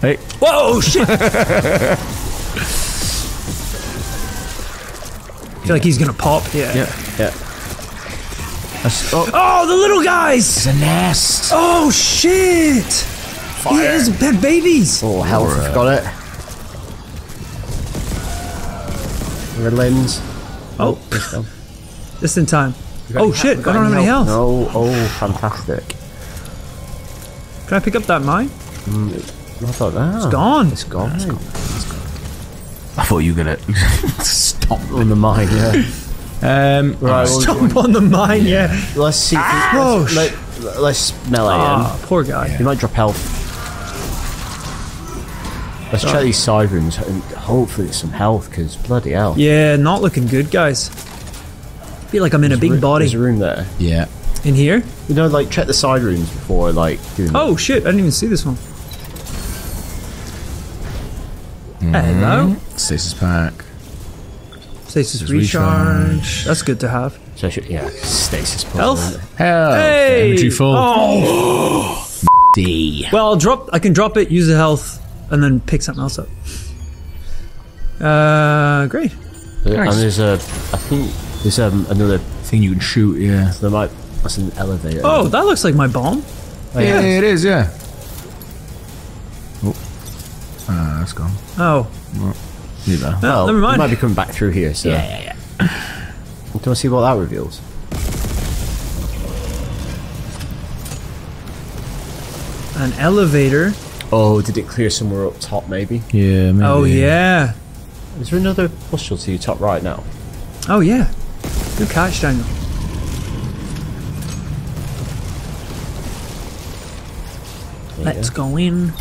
B: Hey.
A: Whoa, shit! I *laughs* feel like he's gonna pop. Yeah.
B: Yeah.
C: Yeah.
B: That's, oh,
A: Oh, the little guys!
B: it's a nest.
A: Oh shit! He is pet babies.
C: Oh, health, I forgot it. Red lens.
A: Oh,
C: Let's go.
A: just in time.
C: Got
A: Oh
C: any
A: shit! I don't have any health.
C: No, oh, fantastic.
A: Can I pick up that mine?
C: I thought that.
A: It's gone.
C: It's gone.
B: I thought you were gonna *laughs* stop.
C: On the mine, yeah.
B: Um,
C: Right, well,
A: on the mine. Yeah.
C: let's see.
A: Oh,
C: let's, let, let's melee
A: Ah, poor guy.
C: in. You might drop health. Let's check these side rooms and hopefully there's some health because bloody hell.
A: Yeah, not looking good, guys. Feel like I'm in a big
C: There's
A: body
C: a room there.
B: Yeah.
A: in here.
C: You know, like check the side rooms before like doing.
A: Oh shit! I didn't even see this one. Hello.
B: Stasis pack.
A: Stasis recharge.
B: recharge.
A: That's good to have.
C: So should, yeah, stasis. puzzle,
A: Health?
C: isn't it?
B: Hell.
A: Hey!
B: Energy full.
A: Oh. *gasps*
B: D.
A: Well, I'll drop. I can drop it, use the health, and then pick something else up. Uh, great.
C: And there's a, I think there's um, another.
B: Thing you can shoot, yeah.
C: There might. That's an elevator.
A: Oh, that looks like my bomb.
B: yeah. it is, yeah. Oh. Ah, that's gone.
A: Oh,
B: Neither.
A: no,
C: Well,
A: never
C: we
A: mind.
C: might be coming back through here. So.
B: Yeah, yeah, yeah.
C: Do you want to see what that reveals?
A: An elevator.
C: Oh, did it clear somewhere up top? Maybe.
B: Yeah, maybe.
A: Oh yeah.
C: Is there another pustule to your top right now?
A: Oh yeah. Good catch, Daniel. Let's go in.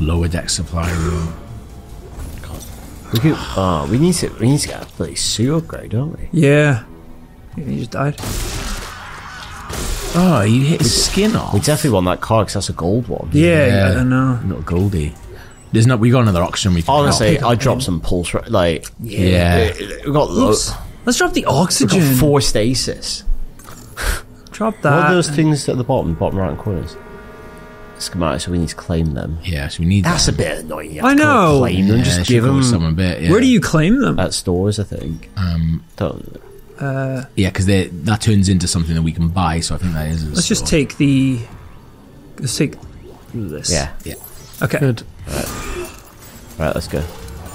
B: Lower deck supply room.
C: We could. Oh, we need to. We need to get a bloody suit upgrade, don't we?
A: Yeah. Yeah, He just died.
B: Oh, you hit his skin off.
C: We definitely want that car because that's a gold one.
A: Yeah,
B: Yeah.
A: I don't know.
B: Not Goldie. There's not. We got another oxygen. We can
C: Honestly,
B: drop.
C: I dropped some pulse. ra- Like,
B: Yeah.
C: we got lo-
A: Oops. Let's drop the
C: we got
A: oxygen.
C: four stasis.
A: Drop that.
C: What are those things at the bottom, bottom right corners? Schematics, so we need to claim them.
B: Yeah, so we need.
C: That's a
B: that.
C: bit annoying. You
A: I
C: have to
A: know.
C: Claim them,
B: Yeah,
C: just
B: should
C: give
B: go with
C: them
B: someone a bit. Yeah.
A: Where do you claim them?
C: at stores. I think.
B: Um,
C: Don't.
A: Uh,
B: yeah, because they that turns into something that we can buy. So I think that is. a
A: let's just take the. Let's take this.
C: Yeah.
B: Yeah.
A: Okay.
B: Good.
C: Right. Let's go.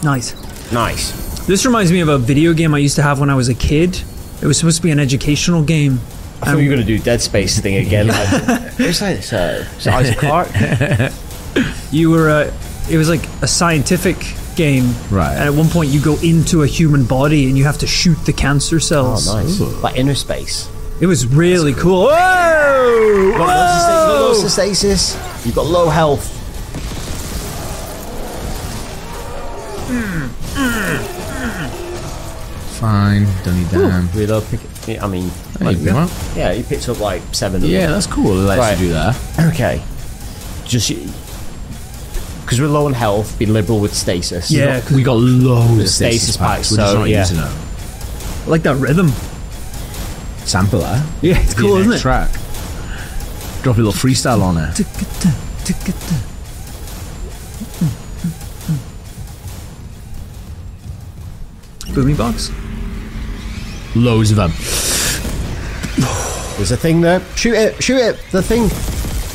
A: Nice.
C: Nice.
A: This reminds me of a video game I used to have when I was a kid. It was supposed to be an educational game.
C: I thought you were going to do Dead Space thing again. *laughs* Like, who's that? It's, uh, it's Isaac Clarke. *laughs*
A: You were uh, it was like a scientific game.
B: Right.
A: And at one point you go into a human body and you have to shoot the cancer
C: Oh,
A: cells.
C: nice. Like inner space.
A: It was really cool. Whoa!
C: You've got lots of sta- you've got
A: Whoa!
C: lots of stasis. You've got low health.
B: Fine, don't need damn.
C: Reload, pick it. I mean,
B: There
C: like,
B: you go.
C: yeah, he picked up like seven. Of
B: Yeah,
C: them.
B: that's cool. It lets
C: Right.
B: you do that. *clears throat*
C: Okay. Just because we're low on health, be liberal with stasis.
A: Yeah,
B: We got loads of
C: stasis
B: stasis
C: packs,
B: packs. We're just
C: so,
B: not
C: yeah.
B: using them.
A: I like that rhythm.
B: Sample that.
A: Yeah, it's
B: Be
A: cool,
B: the
A: isn't it?
B: Track. Drop a little freestyle on it.
A: Boomy box.
B: Loads of them.
C: There's a thing there. Shoot it! Shoot it! The thing.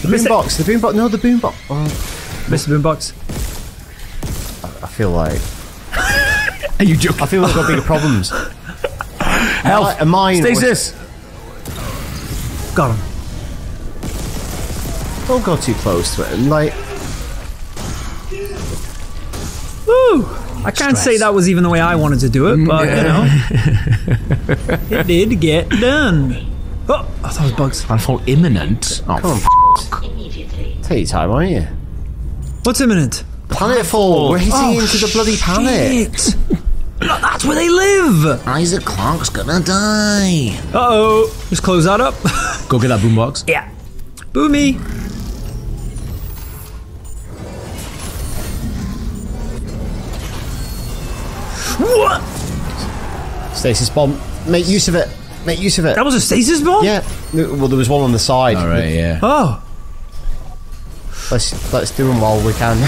C: The boom box. The boom box. No, the boom box. Oh,
A: Missed the boom box.
C: I feel like
B: Are you joking?
C: I feel like I've got bigger problems.
B: Health.
C: And mine. was-
B: Stasis.
A: Got him.
C: Don't go too close to it. Like,
A: Woo! I can't say that was even the way I wanted to do it, but you know, *laughs* it did get done. Oh, I thought it was bugs.
B: Planetfall imminent. Oh,
C: come on.
D: Immediately.
C: Take your time, aren't you?
A: What's imminent?
C: Planetfall. We're hitting
A: Oh,
C: into the bloody planet.
A: shit. Look, That's where they live.
B: Isaac Clarke's gonna die.
A: Uh oh. Just close that up. *laughs*
B: Go get that boombox.
A: yeah. Boomy. What?
C: Stasis bomb. Make use of it. Make use of it.
A: That was a stasis bomb?
C: Yeah. Well, there was one on the side.
B: All right, yeah.
A: Oh.
C: Let's let's do them while we can. *laughs*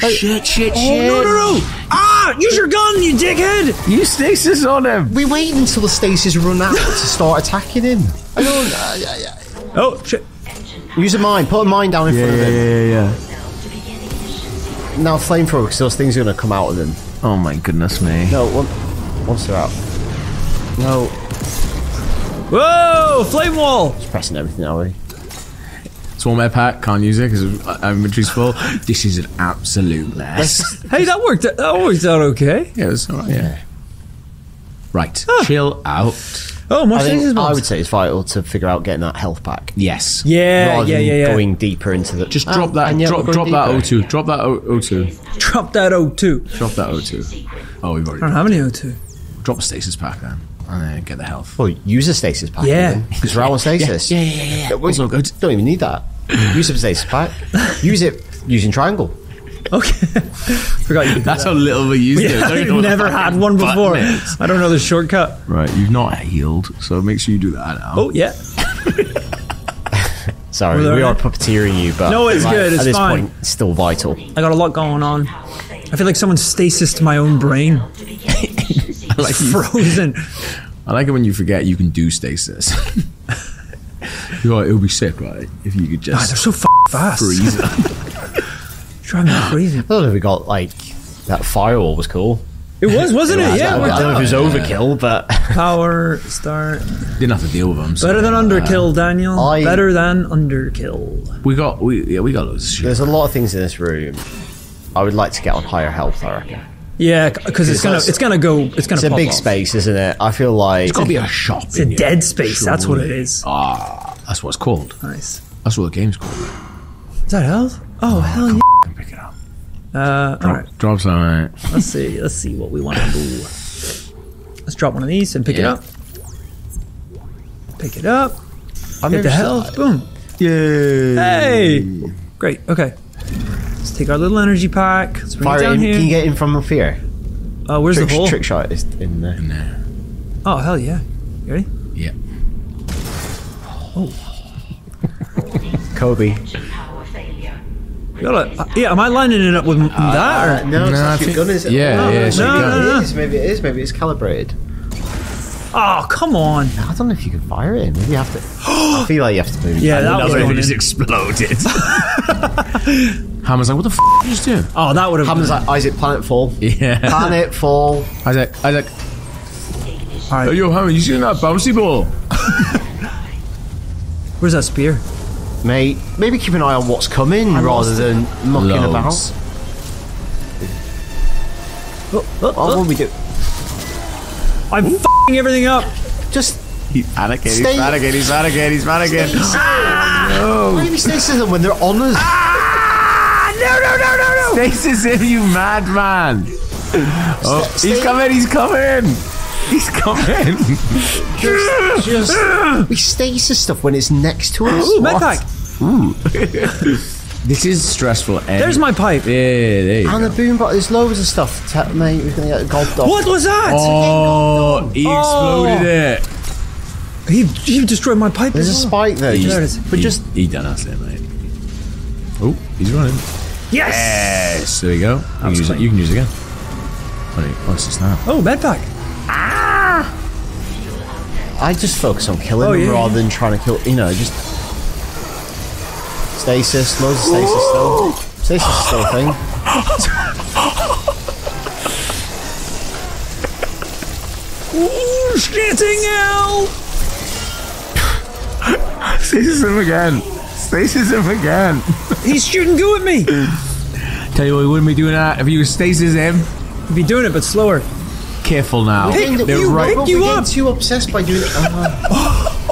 C: *gasps*
B: Shit, shit,
A: Oh, no, no, no. Ah, use your gun, you dickhead.
B: You stasis on him.
C: We wait until the stasis run out to start attacking him. *laughs* I don't. Uh, yeah, yeah.
A: Oh, shit.
C: Use a mine. Put a mine down in front of him.
B: Yeah, yeah, yeah.
C: Now flamethrower, because those things are going to come out of him.
B: Oh my goodness me.
C: No, one, once they're out. No,
A: Whoa, flame wall.
C: just pressing everything already.
B: Swarm air pack, can't use it because uh, inventory's full. *gasps* This is an absolute mess. *laughs*
A: Hey, that worked. That worked out okay.
B: yeah, it's alright, yeah. Right, ah. chill out.
A: Oh, more
C: I, think,
A: stasis
C: I would say it's vital to figure out getting that health pack.
B: Yes.
A: Yeah,
C: rather
A: yeah,
C: than
A: yeah, yeah.
C: Going deeper into the.
B: Just
C: Ah,
B: drop that.
C: and yet
B: drop drop that. O2. Drop that O2.
A: Drop that O2.
B: Drop that O2. Oh, we've already.
A: I
B: already.
A: don't have any O2.
B: Drop a stasis pack then, and then get the health.
C: Well, use a stasis pack.
A: Yeah.
C: because we're out on *laughs* stasis.
B: Yeah, yeah, yeah, yeah.
C: we-
B: Also good.
C: Don't even need that. use a stasis pack. *laughs* use it using triangle.
A: Okay. *laughs* Forgot you could
B: That's
A: that.
B: how little we used it. I don't
A: I've
B: know what the
A: never had one before. I don't know the shortcut.
B: Right, you've not healed, so make sure you do that now.
A: Oh, yeah. *laughs*
C: Sorry,
A: Well,
C: we are puppeteering you, but
A: No, it's
C: like,
A: good, it's
C: at this
A: fine.
C: point, it's still vital.
A: I got a lot going on. I feel like someone stasis to my own brain. *laughs*
B: I like,
A: Frozen.
B: I like it when you forget you can do stasis. You're like, it would be sick, right? If you could
A: God, ah,
B: they're
A: so f- fast.
B: freeze them.
A: Driving me crazy.
C: I don't know if we got like that firewall was cool.
A: It was, wasn't it? *laughs* Yeah,
C: I
A: it
C: don't know if it was overkill, but *laughs*
A: Power, start.
B: Didn't have to deal with them. so,
A: Better than
B: uh,
A: underkill, Daniel.
C: I-
A: Better than underkill.
B: We got, we yeah, we got loads of shit.
C: there's a lot of things in this room. I would like to get on higher health. I reckon
A: Yeah, because it's gonna, it's gonna go, it's gonna.
C: it's a big
A: off.
C: space, isn't it? I feel like
B: it's gonna be a shop.
A: It's a dead space. That's what it is.
B: Ah, that's what it's called.
A: Nice.
B: That's what the game's called.
A: Is that health? Oh hell yeah.
B: Can pick it up.
A: Uh, all right.
B: Drops on it.
A: Let's see. Let's see what we want to do. Let's drop one of these and pick it up. Pick it up.
C: I'm
A: Hit the
C: interested-
A: health. Boom.
B: Yay!
A: Hey. Great. Okay. Let's take our little energy pack. Let's bring
C: Fire
A: it down
C: in,
A: here.
C: Can you get in from up here?
A: uh, where's
C: trick,
A: the hole?
C: trick shot is in there.
B: In there.
A: Oh hell yeah. You ready?
B: Yeah. Oh.
C: Kobe. *laughs*
D: Power.
A: You gotta, uh, yeah. Am I lining it up with m- uh, that? Or?
C: no, it's
B: No, I
C: your gun, is it?
B: yeah,
C: Oh,
B: yeah, it's
A: your
C: maybe
A: gun.
C: it
A: No, no,
C: is, Maybe it is. Maybe it's calibrated.
A: Oh come on.
C: I don't know if you can fire it. Maybe you have to. I *gasps* feel like you have to move.
A: Yeah, that was
B: It
A: going
B: just
A: in.
B: exploded. *laughs* Hammer's like, what the f did you just do?
A: Oh, that would have.
C: Happens like Isaac Planetfall. *laughs*
B: Yeah.
C: Planetfall.
B: Isaac, Isaac.
A: All right.
B: Hey, yo, Hammer, you seen that bouncy ball?
A: Where's that spear?
C: Mate, maybe keep an eye on what's coming rather than mucking
B: Loads.
C: about. What will we do?
A: I'm f***ing everything up.
C: Just
B: He's panicking, he's
C: Stay-
B: panicking, he's panicking, he's panicking.
C: Why do we stay *laughs* still when they're on us?
A: Ah No, no, no, no, no!
B: Stasis him, you madman! Oh,
C: Sta-
B: he's
C: stay-
B: coming, he's coming! He's coming!
C: Just, just we stasis stuff when it's next to us.
A: Ooh,
C: What?
A: medpack.
B: Ooh. *laughs* this is stressful.
A: There's my pipe.
B: Yeah, there you
C: And
B: go.
C: the boom box. There's loads of stuff. Tell mate, we're gonna get a gold dog.
A: What was that?
B: Oh, he
A: Oh.
B: exploded it.
A: He, he destroyed my pipe.
C: There's a
A: well.
C: spike there.
B: He's-
A: There it
C: Just, but
B: he,
C: just
B: he done us there, mate. Oh, he's running.
A: Yes!
B: Yes, there you go. You can, use it. you can use it again. What what's this now?
A: Oh, medpack.
C: I just focus on killing
A: Oh,
C: them
A: yeah,
C: rather than trying to kill. You know, just stasis. Loads of stasis still. Stasis is still a thing.
A: Ooh, shitting hell!
B: Stasis him again. Stasis him again.
A: He's shooting goo at me.
B: Tell you what, we wouldn't be doing that if you stasis him.
A: He'd be doing it, but slower.
B: Careful now.
A: Pick
C: We're
B: They're
A: you
B: right.
A: pick you
C: getting
A: up.
C: too obsessed by doing it. Uh,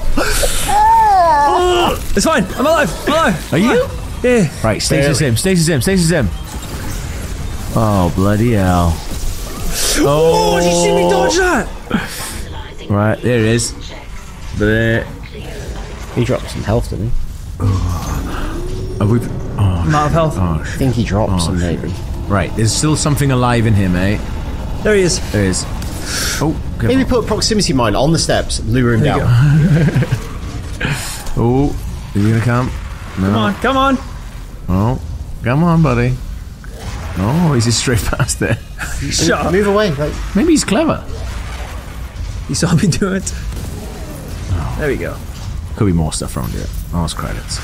C: *laughs*
A: It's fine. I'm alive. I'm alive.
B: Are you?
A: Yeah.
B: Right, stasis him, stasis him, stasis him. Oh, bloody hell.
A: Oh, did you see me dodge that?
B: Right, there it is. There.
C: he dropped some health, didn't he?
B: Have we... Oh,
A: I'm out of health.
B: oh,
C: I think he dropped some, maybe.
B: Right, there's still something alive in him, mate.
A: There he is.
B: There he is. Oh.
C: Maybe put a proximity mine on the steps, lure him
A: There
C: down. *laughs*
B: Oh, is he gonna come? No.
A: Come on, come on.
B: Oh, come on, buddy. Oh, he's just straight *laughs* past there.
A: Shut up.
C: Move away. Like,
B: Maybe he's clever.
A: You saw me do it. Oh. There we go.
B: Could be more stuff around here. Oh, it's credits.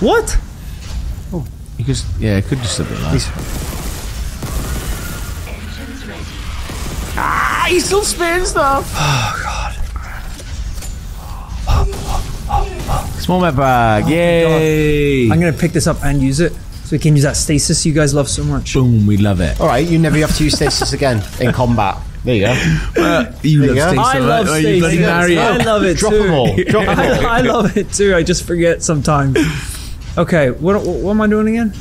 A: What?
B: Oh, you could, yeah, it could just still be alive. He's still spitting stuff. *sighs* Oh god. Small map bag, oh, yay!
A: I'm gonna pick this up and use it so we can use that stasis you guys love so much.
B: Boom, we love it.
C: all right, you never have to use stasis again in combat. There you go. *laughs*
B: Uh, you
C: There you go.
A: I love
B: right? Oh,
A: stasis.
B: marry
A: I love it
C: Drop
A: too.
C: them all. Drop them *laughs* all.
A: I, I love it too. I just forget sometimes. Okay, what, what, what am I doing again?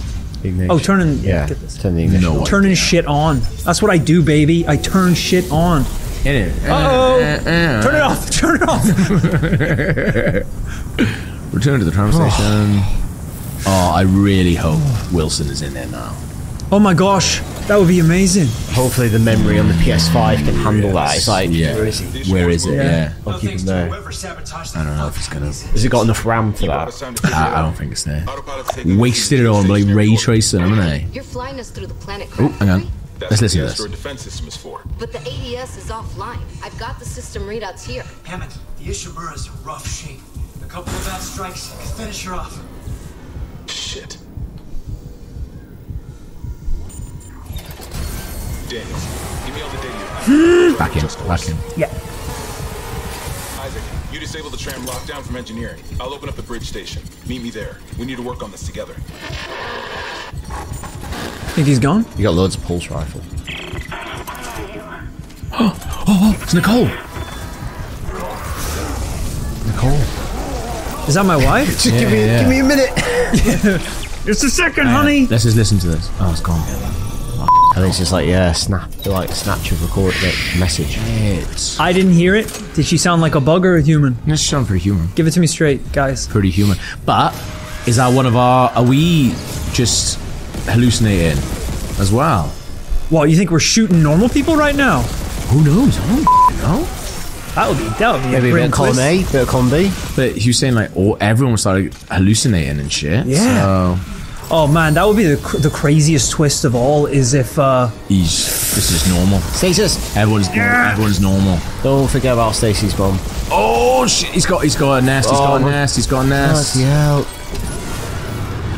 A: Oh, turning.
C: Yeah,
A: Get this.
C: turn the ignition.
B: No.
A: Turning shit on. That's what I do, baby. I turn shit on.
B: Get it.
A: Uh-oh. Turn it off. *laughs* Turn it off.
B: Return to the tram station. *sighs* Oh, I really hope Wilson is in there now.
A: Oh my gosh, that would be amazing.
C: Hopefully, the memory on the PS5 can handle that. It's like,
B: Yeah.
C: where is he?
B: Where is it?
A: Yeah.
B: Yeah.
C: I'll keep
G: thanks
C: him there.
B: I don't know if it's gonna.
C: Has it got enough RAM for that?
F: us time to figure it
B: I, I don't think it's there. Wasted it all on like ray tracing, haven't they?
H: You're flying us through the planet,
B: Oh, hang on. Let's listen to this.
F: defense system is for.
H: But the ADS is offline. I've got the system readouts here.
G: Hammond, the Ishimura's in rough shape. A couple of bad strikes can finish her off.
F: Shit. Daniel, give me all the data you have.
B: Back in,
F: Just
B: back in.
A: Yeah.
F: Isaac, you disable the tram lockdown from engineering. I'll open up the bridge station. Meet me there. We need to work on this together.
A: Think he's gone?
C: You got loads of pulse rifle. *gasps*
B: Oh, oh, oh, it's Nicole. Nicole.
A: Is that my wife? *laughs*
C: Just give me,
B: yeah.
C: give me a minute. *laughs*
A: it's a second, honey.
B: Let's just listen to this. Oh, it's gone.
C: And it's just like, yeah, snap, like snatch of record like, message.
B: It's.
A: I didn't hear it. Did she sound like a bug or a human?
B: This sounds pretty human.
A: Give it to me straight, guys.
B: Pretty human. But is that one of our? Are we just hallucinating as well?
A: What, you think we're shooting normal people right now?
B: Who knows? I don't know.
A: That would be that would be
C: Maybe
A: a
C: a bit of column. A, bit of column B.
B: But he was saying like, oh, everyone started hallucinating and shit.
A: Yeah.
B: So
A: Oh man, that would be the, cr- the craziest twist of all. Is if uh,
B: he's this is normal.
C: Stasis.
B: Everyone's everyone's normal.
C: Don't forget about stasis bomb.
B: Oh shit! He's got he's got a nest. He's
C: Oh,
B: got a nest. He's got a nest.
C: Bloody hell.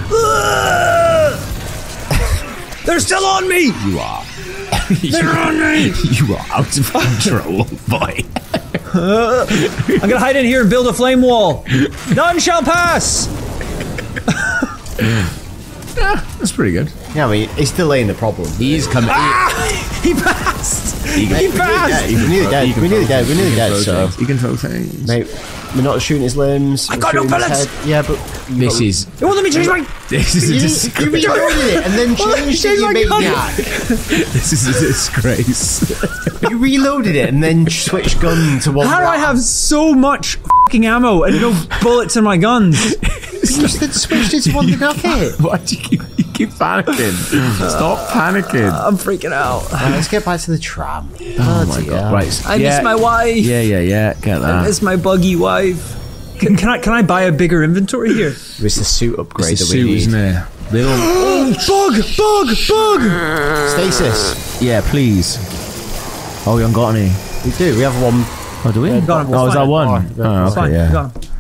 C: *laughs*
A: they're still on me.
B: You are. *laughs*
A: They're on me. *laughs*
B: You are out of control, boy.
A: I'm gonna hide in here and build a flame wall. None shall pass.
B: That's pretty good.
C: Yeah, I mean, he's still delaying the problem.
B: He's coming.
A: Ah, he passed.
B: He,
A: He passed.
C: We nearly dead. We nearly dead. We nearly dead. So,
B: he can throw things.
C: mate, we're not shooting his limbs.
A: I
C: we're
A: got no
C: shooting
A: bullets.
C: head. Yeah, but you
B: This
C: got-
B: is
A: It won't let me change my.
B: this is a disgrace.
C: you reloaded it and then changed it, you
A: my gun.
C: maniac. *laughs*
B: This is a disgrace.
C: You reloaded it and then switched gun to one.
A: How do I have so much fucking ammo and no bullets in my guns?
C: You said switched it to one that got hit.
B: Why do you keep, you keep panicking? *laughs* Stop panicking.
A: I'm freaking out.
C: Right, let's get back to the tram.
B: oh, oh my god! Right.
A: I
B: yeah,
A: miss my wife.
B: Yeah, yeah, yeah. Get
A: I
B: that.
A: miss my buggy wife. Can, can I can I buy a bigger inventory here?
C: It's the suit upgrade
B: It's the
C: that we
B: suit,
C: need.
B: isn't it? Little.
A: Oh, bug, bug, bug!
C: Stasis.
B: Yeah, please. Oh, we haven't got any.
C: We do. We have one.
B: Oh, do we?
A: got him.
B: Oh, is that one?
C: Oh,
B: Oh, okay,
A: fine.
B: yeah.
A: Got him.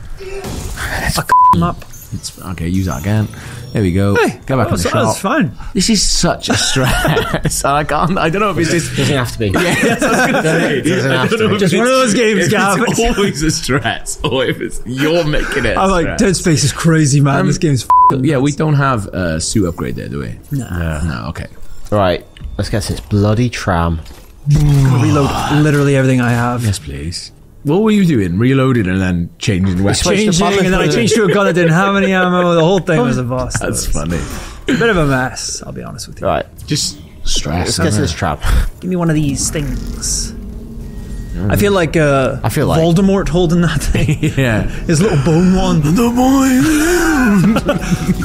A: Him up.
B: It's, okay, use that again. There we go.
A: Hey,
B: Go back in the
A: so
B: shop.
A: That's fine.
B: This is such a stress. *laughs* I can't. I don't know if it's just.
C: Doesn't have to be. *laughs*
B: Doesn't
C: have to be.
A: Just one of those games,
B: if
A: Gav.
B: It's *laughs* always a stress, or if it's you're making it.
A: I'm like. Dead Space is crazy, man.
B: Um,
A: this game's f***ing
B: Yeah, we don't have a suit upgrade there, do we?
A: Nah.
B: No. Okay.
C: Right. Let's get this bloody tram. *sighs*
A: reload literally everything I have.
B: Yes, please. What were you doing? Reloading and then changing weapons.
A: Changing, and then I changed to a gun that didn't have any ammo. The whole thing was a bust. *laughs*
B: That's funny.
A: A bit of a mess, I'll be honest with you.
C: Right.
B: Just stress.
C: Let's get to this tram.
A: Give me one of these things. I feel like uh,
C: I feel like-
A: Voldemort holding that thing. *laughs*
B: Yeah.
A: His little bone one.
B: The boy.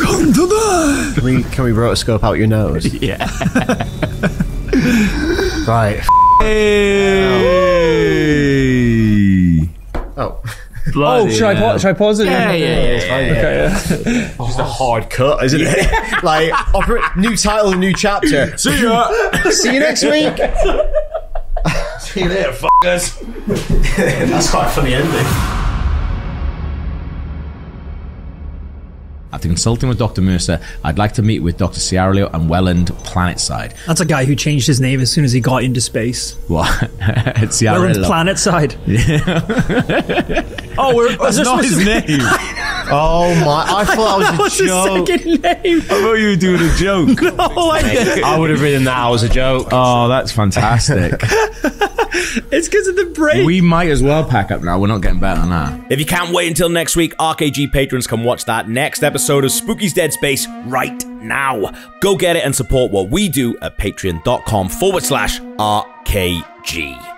A: Come to die.
C: Can we can we rotoscope out your nose? *laughs*
B: Yeah.
C: right.
B: Hey.
C: Oh.
A: Oh, should I, pa- should I pause it?
B: Yeah, yeah, yeah, yeah.
A: Okay, yeah. *laughs*
C: Just a hard cut, isn't it? *laughs* like oper- new title, new chapter. *laughs*
B: See ya.
C: See you next week.
J: See you later, fuckers. That's quite a funny ending.
B: After consulting with Dr. Mercer, I'd like to meet with Dr. Ciarillo and Welland Planetside.
A: That's a guy who changed his name as soon as he got into space.
B: What? *laughs*
A: Welland
B: Ciarillo.
A: Planetside. *laughs* oh, we're,
B: That's not his name. *laughs*
C: Oh *laughs* my! I thought that was
A: What's
C: a
A: his
C: joke.
A: second name?
B: I thought you were doing a joke. *laughs*
A: Oh, I
C: I would have written that was a joke.
B: Oh, that's fantastic. *laughs*
A: It's because of the break.
B: we might as well pack up now. We're not getting better than that.
L: If you can't wait until next week, RKG patrons can watch that next episode of Spookies Dead Space right now. Go get it and support what we do at patreon.com forward slash RKG.